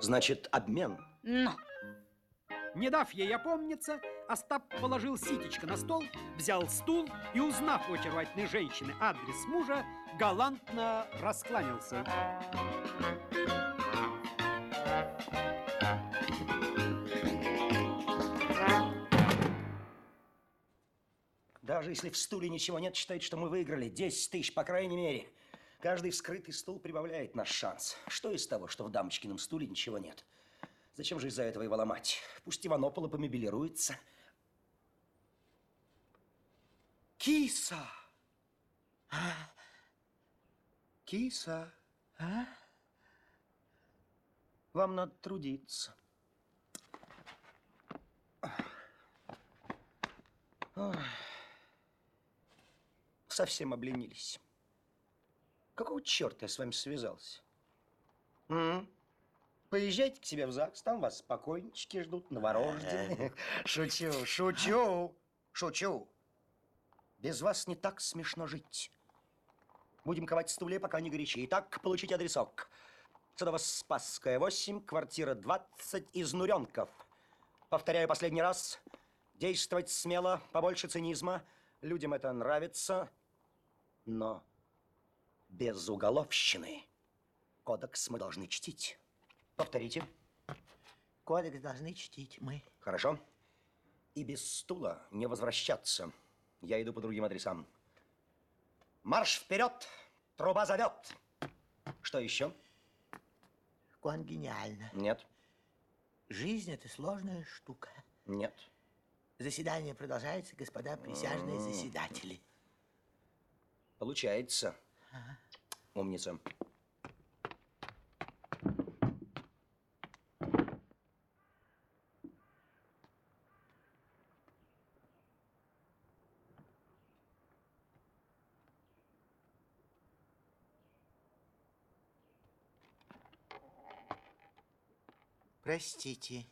Значит, обмен. Ну. Не дав ей опомниться, Остап положил ситечко на стол, взял стул и, узнав у очаровательной женщины адрес мужа, галантно раскланялся. Даже если в стуле ничего нет, считайте, что мы выиграли. 10 тысяч, по крайней мере. Каждый вскрытый стул прибавляет наш шанс. Что из того, что в дамочкином стуле ничего нет? Зачем же из-за этого его ломать? Пусть Иванопола помебелируется. Киса! А? Киса! А? Вам надо трудиться. Ой. Совсем обленились. Какого черта я с вами связался? М? Поезжайте к себе в ЗАГС, там вас спокойнички ждут, новорожденные. Шучу, шучу, шучу. Без вас не так смешно жить. Будем ковать стулья, пока не горячи. Итак, получить адресок. Садово-Спасская, 8, квартира 20, из Нуренков. Повторяю последний раз. Действовать смело, побольше цинизма. Людям это нравится, но без уголовщины. Кодекс мы должны чтить. Повторите. Кодекс должны чтить мы. Хорошо. И без стула не возвращаться. Я иду по другим адресам. Марш вперед! Труба зовет! Что еще? Кон гениально. Нет. Жизнь – это сложная штука. Нет. Заседание продолжается, господа присяжные заседатели. Получается. Умница. Простите,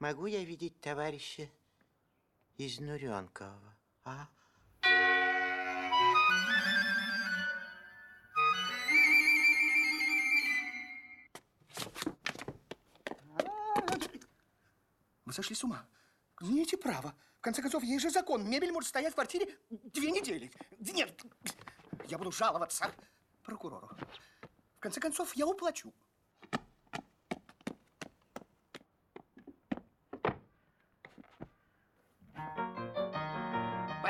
могу я видеть товарища из Нуренкова, а? Вы сошли с ума. Не имеете права. В конце концов, есть же закон. Мебель может стоять в квартире две недели. Нет, я буду жаловаться прокурору. В конце концов, я уплачу.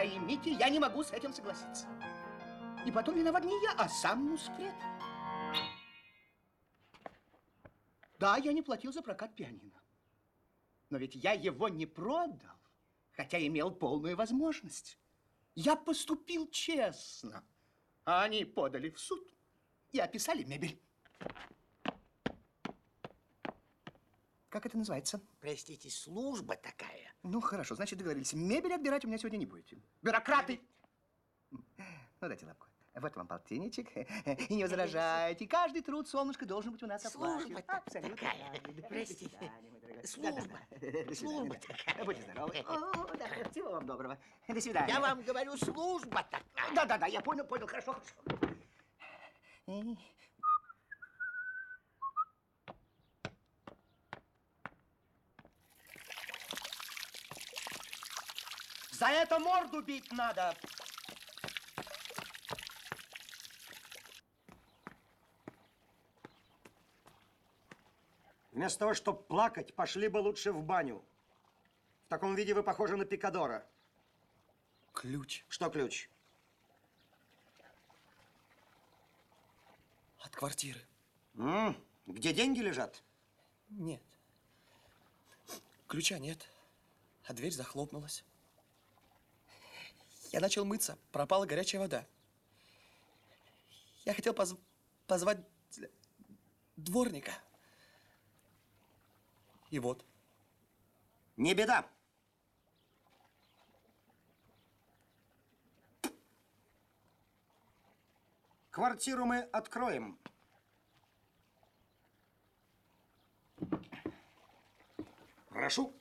Поймите, я не могу с этим согласиться. И потом виноват не я, а сам Муспред. Да, я не платил за прокат пианино. Но ведь я его не продал, хотя имел полную возможность. Я поступил честно. А они подали в суд и описали мебель. Как это называется? Простите, служба такая. Ну, хорошо, значит, договорились. Мебель отбирать у меня сегодня не будете. Бюрократы! Ну, дайте лапку. Вот вам полтинничек. И не возражайте. Каждый труд, солнышко, должен быть у нас оплачен. Служба Абсолютно такая. Простите. Служба. Служба такая. Будьте здоровы. О, да, Всего вам доброго. До свидания. Я вам говорю, служба такая. Да-да-да, я понял, понял. Хорошо, хорошо. За это морду бить надо. Вместо того, чтобы плакать, пошли бы лучше в баню. В таком виде вы похожи на пикадора. Ключ. Что ключ? От квартиры. М, Где деньги лежат? Нет. Ключа нет, а дверь захлопнулась. Я начал мыться, пропала горячая вода. Я хотел поз позвать дворника. И вот. Не беда. Квартиру мы откроем. Прошу.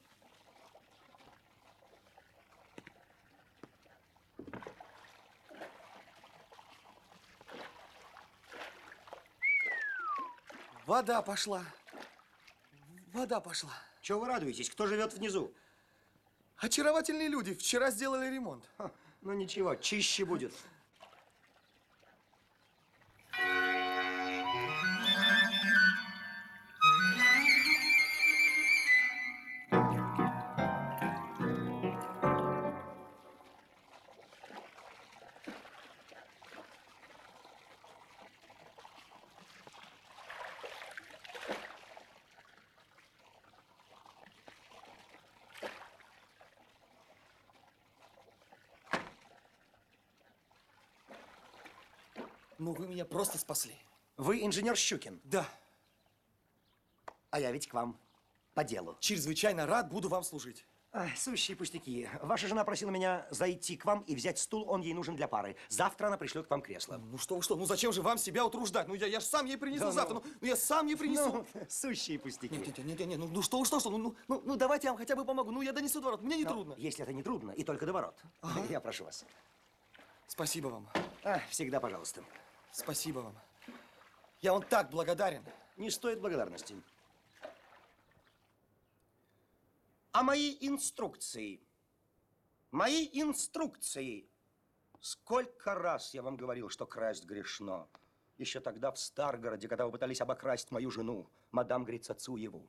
Вода пошла. Вода пошла. Чего вы радуетесь? Кто живет внизу? Очаровательные люди. Вчера сделали ремонт. Ну ничего, чище будет. Ну, вы меня просто спасли. Вы инженер Щукин? Да. А я ведь к вам по делу. Чрезвычайно рад буду вам служить. Ай, сущие пустяки. Ваша жена просила меня зайти к вам и взять стул, он ей нужен для пары. Завтра она пришлет к вам кресло. Ну что вы, что? Ну зачем же вам себя утруждать? Ну я, я же сам ей принесу Да завтра. ну. Ну, ну я сам ей принесу. Ну, сущие пустяки. Нет, нет, нет, нет, ну, ну что вы, что, что? Ну, ну, ну, ну, давайте я вам хотя бы помогу. Ну я донесу до ворот, мне не Но трудно. Если это не трудно, и только до ворот. Я прошу вас. Спасибо вам. А, всегда пожалуйста. Спасибо вам. Я вам так благодарен. Не стоит благодарности. А мои инструкции? Мои инструкции. Сколько раз я вам говорил, что красть грешно. Еще тогда в Старгороде, когда вы пытались обокрасть мою жену, мадам Грицацуеву.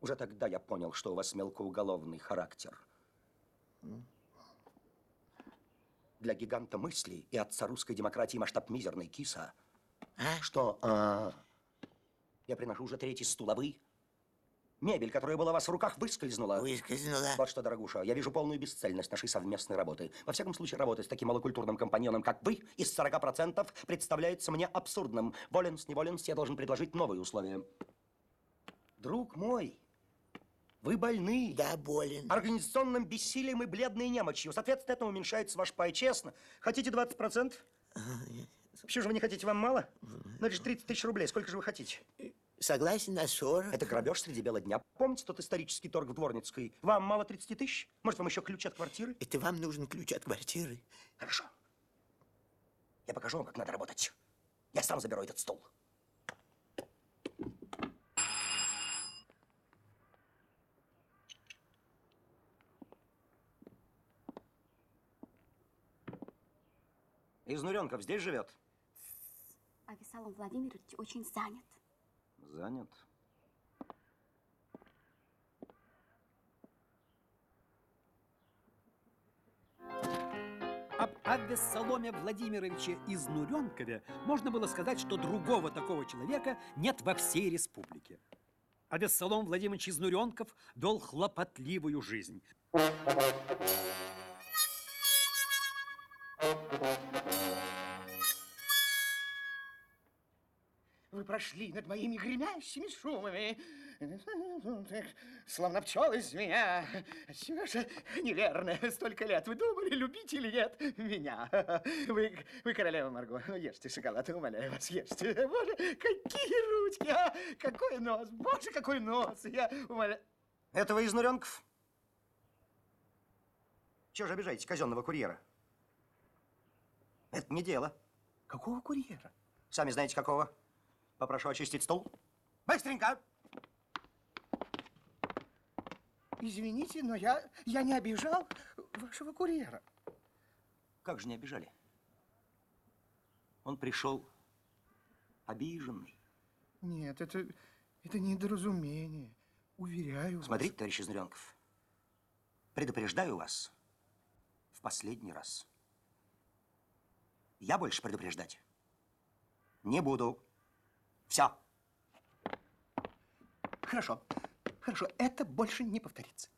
Уже тогда я понял, что у вас мелкоуголовный характер. Для гиганта мыслей и отца русской демократии масштаб мизерный киса. Что, а, я приношу уже третий стул, а вы? Мебель, которая была у вас в руках, выскользнула. Выскользнула. Вот что, дорогуша, я вижу полную бесцельность нашей совместной работы. Во всяком случае, работать с таким малокультурным компаньоном, как вы, из 40% представляется мне абсурдным. Волен с неволен, я должен предложить новые условия. Друг мой, вы больны. Да, болен. Организационным бессилием и бледной немочью. Соответственно, этому уменьшается ваш пай. Честно. Хотите 20%? Почему же вы не хотите? Вам мало? Ну, это же 30 тысяч рублей. Сколько же вы хотите? Согласен на 40. Это грабеж среди бела дня. Помните тот исторический торг в Дворницкой? Вам мало 30 тысяч? Может, вам еще ключ от квартиры? Это вам нужен ключ от квартиры. Хорошо. Я покажу вам, как надо работать. Я сам заберу этот стол. Изнуренков здесь живет? А Весалом Владимирович очень занят. Занят. Об Авессаломе Владимировиче Изнуренкове можно было сказать, что другого такого человека нет во всей республике. Авессалом Владимирович Изнуренков вел хлопотливую жизнь. Вы прошли над моими гремящими шумами, словно пчелы из меня. Чего же неверно? Столько лет вы думали, любить или нет меня? Вы, вы королева Марго. Ну, ешьте шоколад, умоляю вас, ешьте. Боже, какие ручки, а! Какой нос, боже, какой нос. Я умоляю... Это вы? Чего же обижаете казенного курьера? Это не дело. Какого курьера? Сами знаете, какого. Попрошу очистить стол. Быстренько! Извините, но я, я не обижал вашего курьера. Как же не обижали? Он пришел обиженный. Нет, это, это недоразумение. Уверяю вас. Смотрите, товарищ Изнуренков, предупреждаю вас в последний раз. Я больше предупреждать не буду. Все. Хорошо, хорошо, это больше не повторится.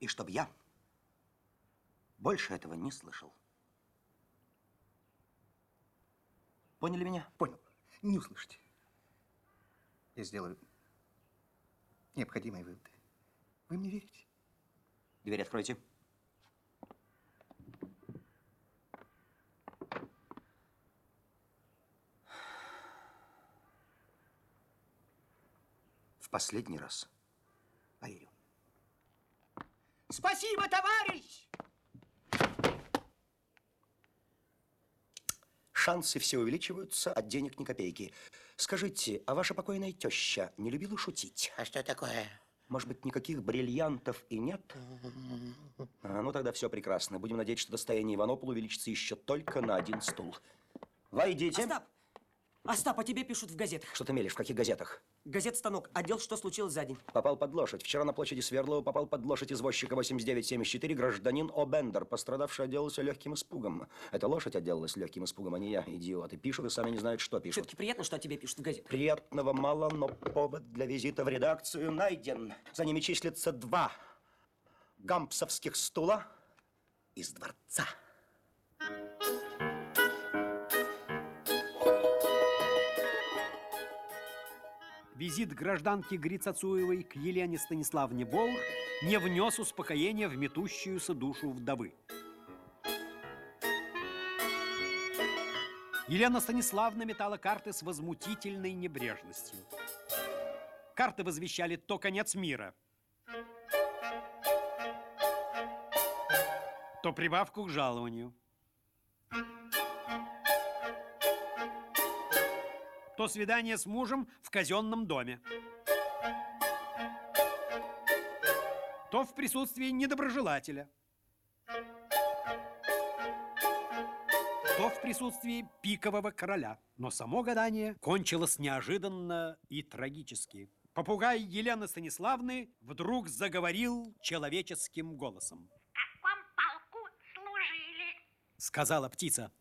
И чтоб я больше этого не слышал. Поняли меня? Понял. Не услышите. Я сделаю необходимые выводы. Вы мне верите? Дверь откройте. Последний раз поверю. Спасибо, товарищ! Шансы все увеличиваются, от денег ни копейки. Скажите, а ваша покойная теща не любила шутить? А что такое? Может быть, никаких бриллиантов и нет? А, ну, тогда все прекрасно. Будем надеяться, что достояние Иванопол увеличится еще только на один стул. Войдите. Остап! Остап, о тебе пишут в газетах. Что ты мелешь? В каких газетах? Газет «Станок». Отдел «Что случилось за день». Попал под лошадь. Вчера на площади Свердлова попал под лошадь извозчика 8974 гражданин О'Бендер. Пострадавший отделался легким испугом. Это лошадь отделалась легким испугом, а не я, идиоты. Пишут и сами не знают, что пишут. Все-таки приятно, что о тебе пишут в газетах. Приятного мало, но повод для визита в редакцию найден. За ними числится два гампсовских стула из дворца. Визит гражданки Грицацуевой к Елене Станиславне Болх не внес успокоения в метущуюся душу вдовы. Елена Станиславна метала карты с возмутительной небрежностью. Карты возвещали то конец мира, то прибавку к жалованию, то свидание с мужем в казенном доме, то в присутствии недоброжелателя, то в присутствии пикового короля. Но само гадание кончилось неожиданно и трагически. Попугай Елены Станиславны вдруг заговорил человеческим голосом. Вам полку служили. Сказала птица.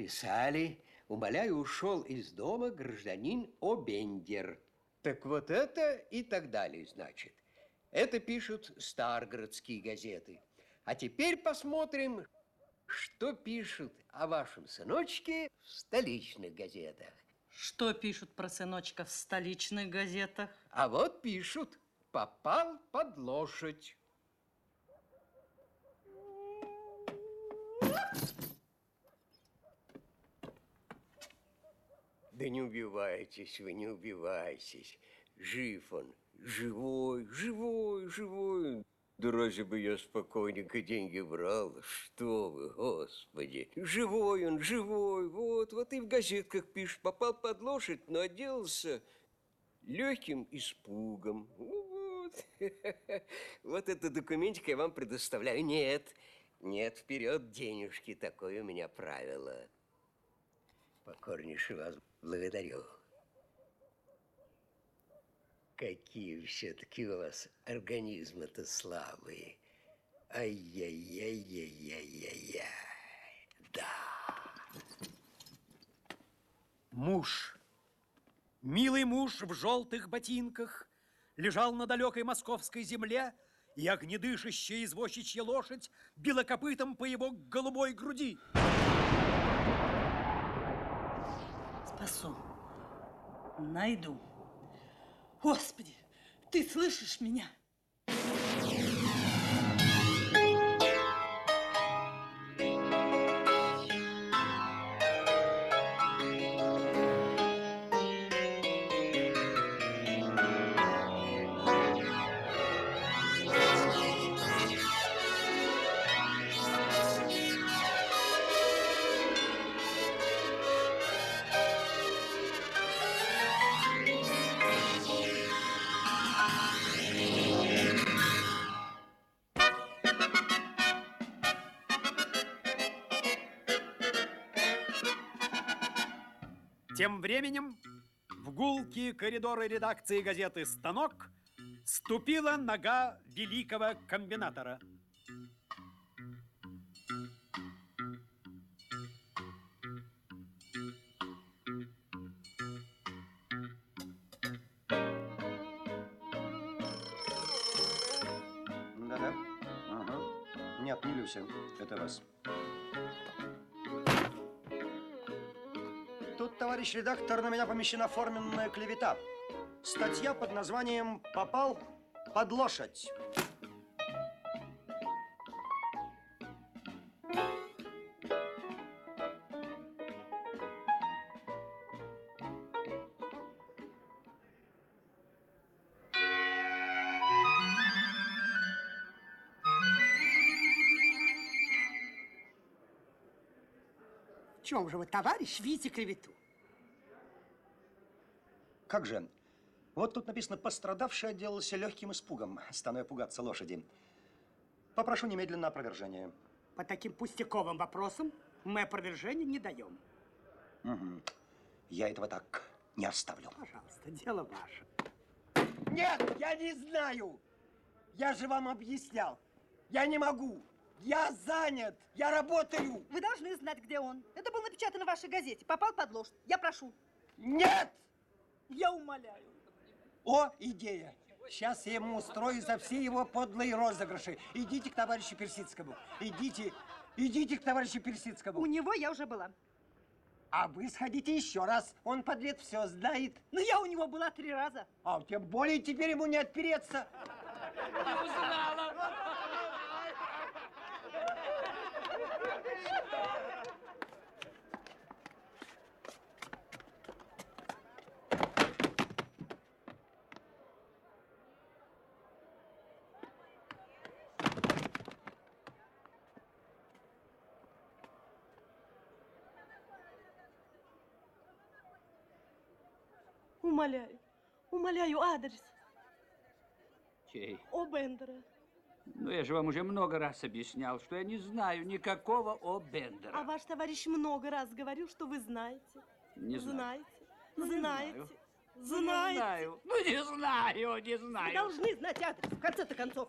Вы писали, умоляю, ушел из дома гражданин Обендер. Так вот это и так далее, значит. Это пишут старгородские газеты. А теперь посмотрим, что пишут о вашем сыночке в столичных газетах. Что пишут про сыночка в столичных газетах? А вот пишут, попал под лошадь. Да не убивайтесь вы, не убивайтесь. Жив он, живой, живой, живой. Да разве бы я спокойненько деньги брал? Что вы, господи. Живой он, живой. Вот, вот и в газетках пишут. Попал под лошадь, но отделался легким испугом. Ну Вот. Вот этот документик я вам предоставляю. Нет, нет, вперед денежки. Такое у меня правило. Покорнейше вас благодарю. Какие все-таки у вас организмы-то слабые. Ай-яй-яй-яй-яй-яй. Муж, милый муж в желтых ботинках, лежал на далекой московской земле, и огнедышащая извозчичья лошадь била по его голубой груди. Спасу. Найду. Господи, ты слышишь меня? Временем в гулкие коридоры редакции газеты «Станок» ступила нога великого комбинатора. Да-да. Ага. Не Люся. Это вас. Товарищ редактор, на меня помещена форменная клевета. Статья под названием «Попал под лошадь». В чем же вы, товарищ, видите клевету? Как же? Вот тут написано «Пострадавший отделался легким испугом, стану я пугаться лошади». Попрошу немедленно опровержения. По таким пустяковым вопросам мы опровержения не даем. Мгм. Я этого так не оставлю. Пожалуйста, дело ваше. Нет, я не знаю. Я же вам объяснял. Я не могу. Я занят. Я работаю. Вы должны знать, где он. Это было напечатано в вашей газете. Попал под лошадь. Я прошу. Нет! Я умоляю. О, идея. Сейчас я ему устрою за все его подлые розыгрыши. Идите к товарищу Персидскому. Идите, идите к товарищу Персидскому. У него я уже была. А вы сходите еще раз. Он, подлец, все знает. Но я у него была три раза. А тем более теперь ему не отпереться. Умоляю. Умоляю, адрес. Чей? О Бендера. Ну, я же вам уже много раз объяснял, что я не знаю никакого о Бендера. А ваш товарищ много раз говорил, что вы знаете. Не знаю. Знаете. Ну, не знаете. знаю. Знаете. Не знаю. Ну, не знаю, не Вы знаю. должны знать адрес, в конце-то концов.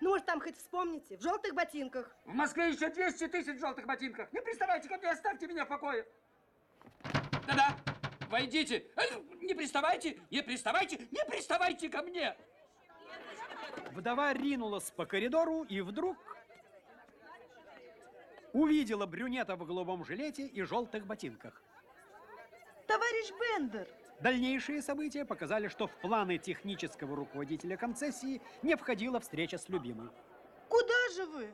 Ну, может, там хоть вспомните. В желтых ботинках. В Москве еще 200 тысяч в желтых ботинках. Не приставайте ко мне, оставьте меня в покое. Да-да, войдите. Э, Не приставайте, не приставайте, не приставайте ко мне. Вдова ринулась по коридору и вдруг увидела брюнета в голубом жилете и желтых ботинках. Товарищ Бендер. Дальнейшие события показали, что в планы технического руководителя концессии не входила встреча с любимой. Куда же вы?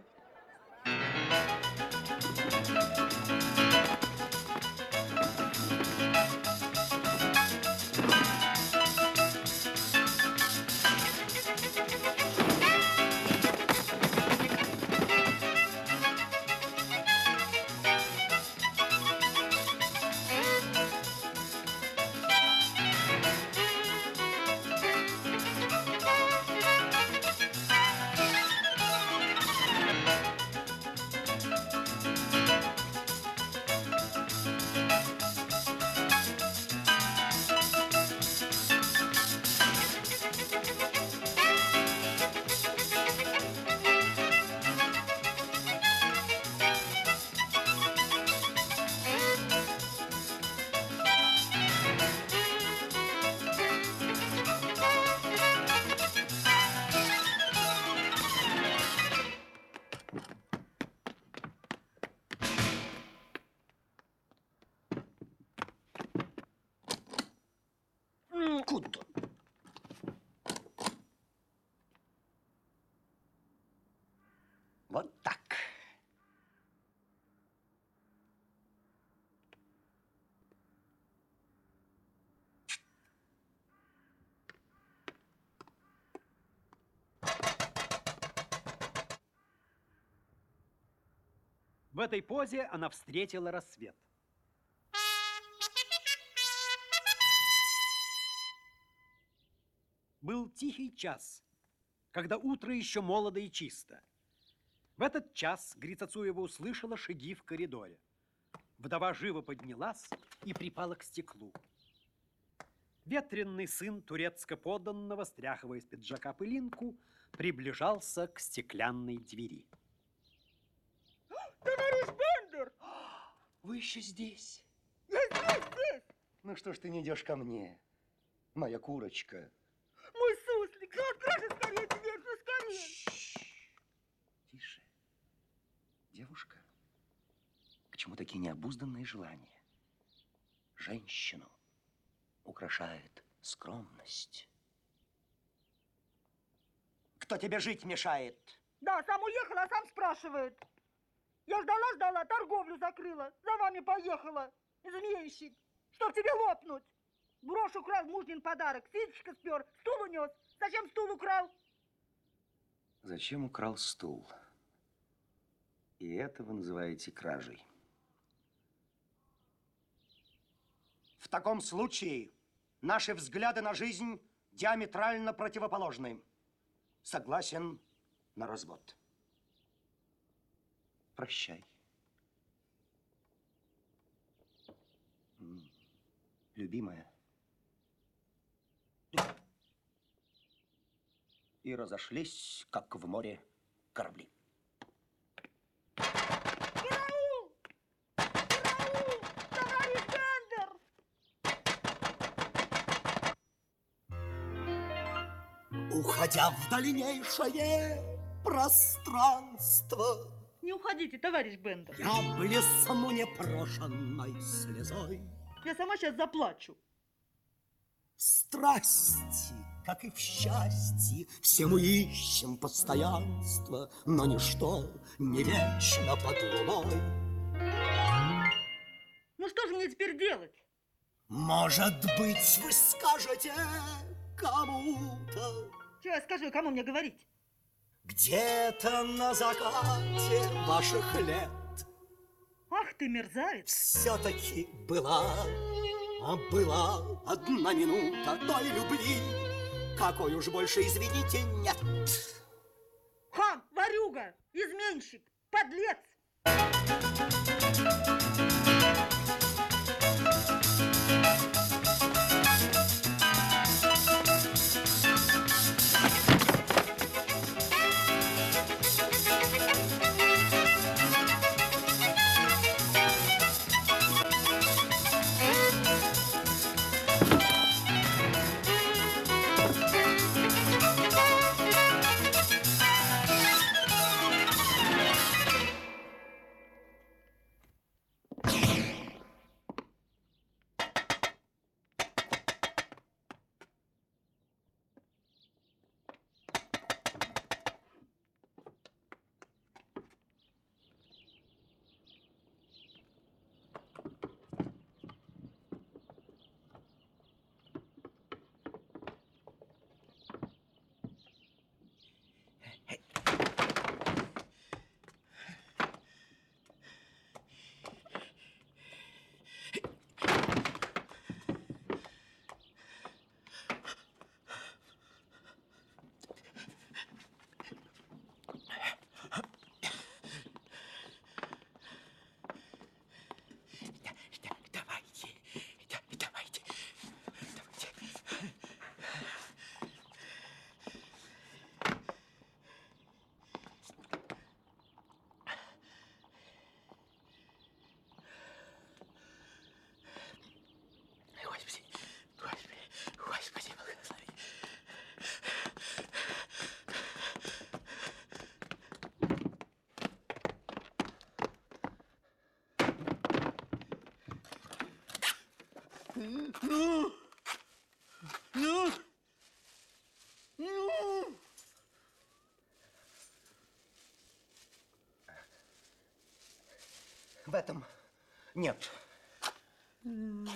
В этой позе она встретила рассвет. Был тихий час, когда утро еще молодо и чисто. В этот час Грицацуева услышала шаги в коридоре. Вдова живо поднялась и припала к стеклу. Ветренный сын турецко-подданного, стряхивая из пиджака пылинку, приближался к стеклянной двери. Товарищ Бендер! Вы еще здесь? Я здесь, здесь! Ну что ж ты не идешь ко мне, моя курочка? Мой суслик, ну открой же скорее дверь, ну скорее! Тише. Девушка, к чему такие необузданные желания? Женщину украшает скромность. Кто тебе жить мешает? Да, сам уехал, а сам спрашивает. Я ждала-ждала, торговлю закрыла, за вами поехала. Изменщик, чтоб тебе лопнуть. Брошь украл мужнин подарок, физичка спер, стул унес. Зачем стул украл? Зачем украл стул? И это вы называете кражей. В таком случае наши взгляды на жизнь диаметрально противоположны. Согласен на развод. Прощай. Любимая. И разошлись, как в море корабли. Уходя в дальнейшее пространство, Не уходите, товарищ Бендер. я блесну непрошенной слезой. Я сама сейчас заплачу. Страсти, как и в счастье, все мы ищем постоянство, но ничто не вечно под луной. Ну что же мне теперь делать? Может быть, вы скажете кому-то, Чего я скажу, кому мне говорить? Где-то на закате ваших лет Ах ты мерзавец! все-таки была, а была одна минута той любви, какой уж больше, извините, нет. Хам, ворюга, изменщик, подлец! Ну! Ну! Ну! В этом нет. Ну!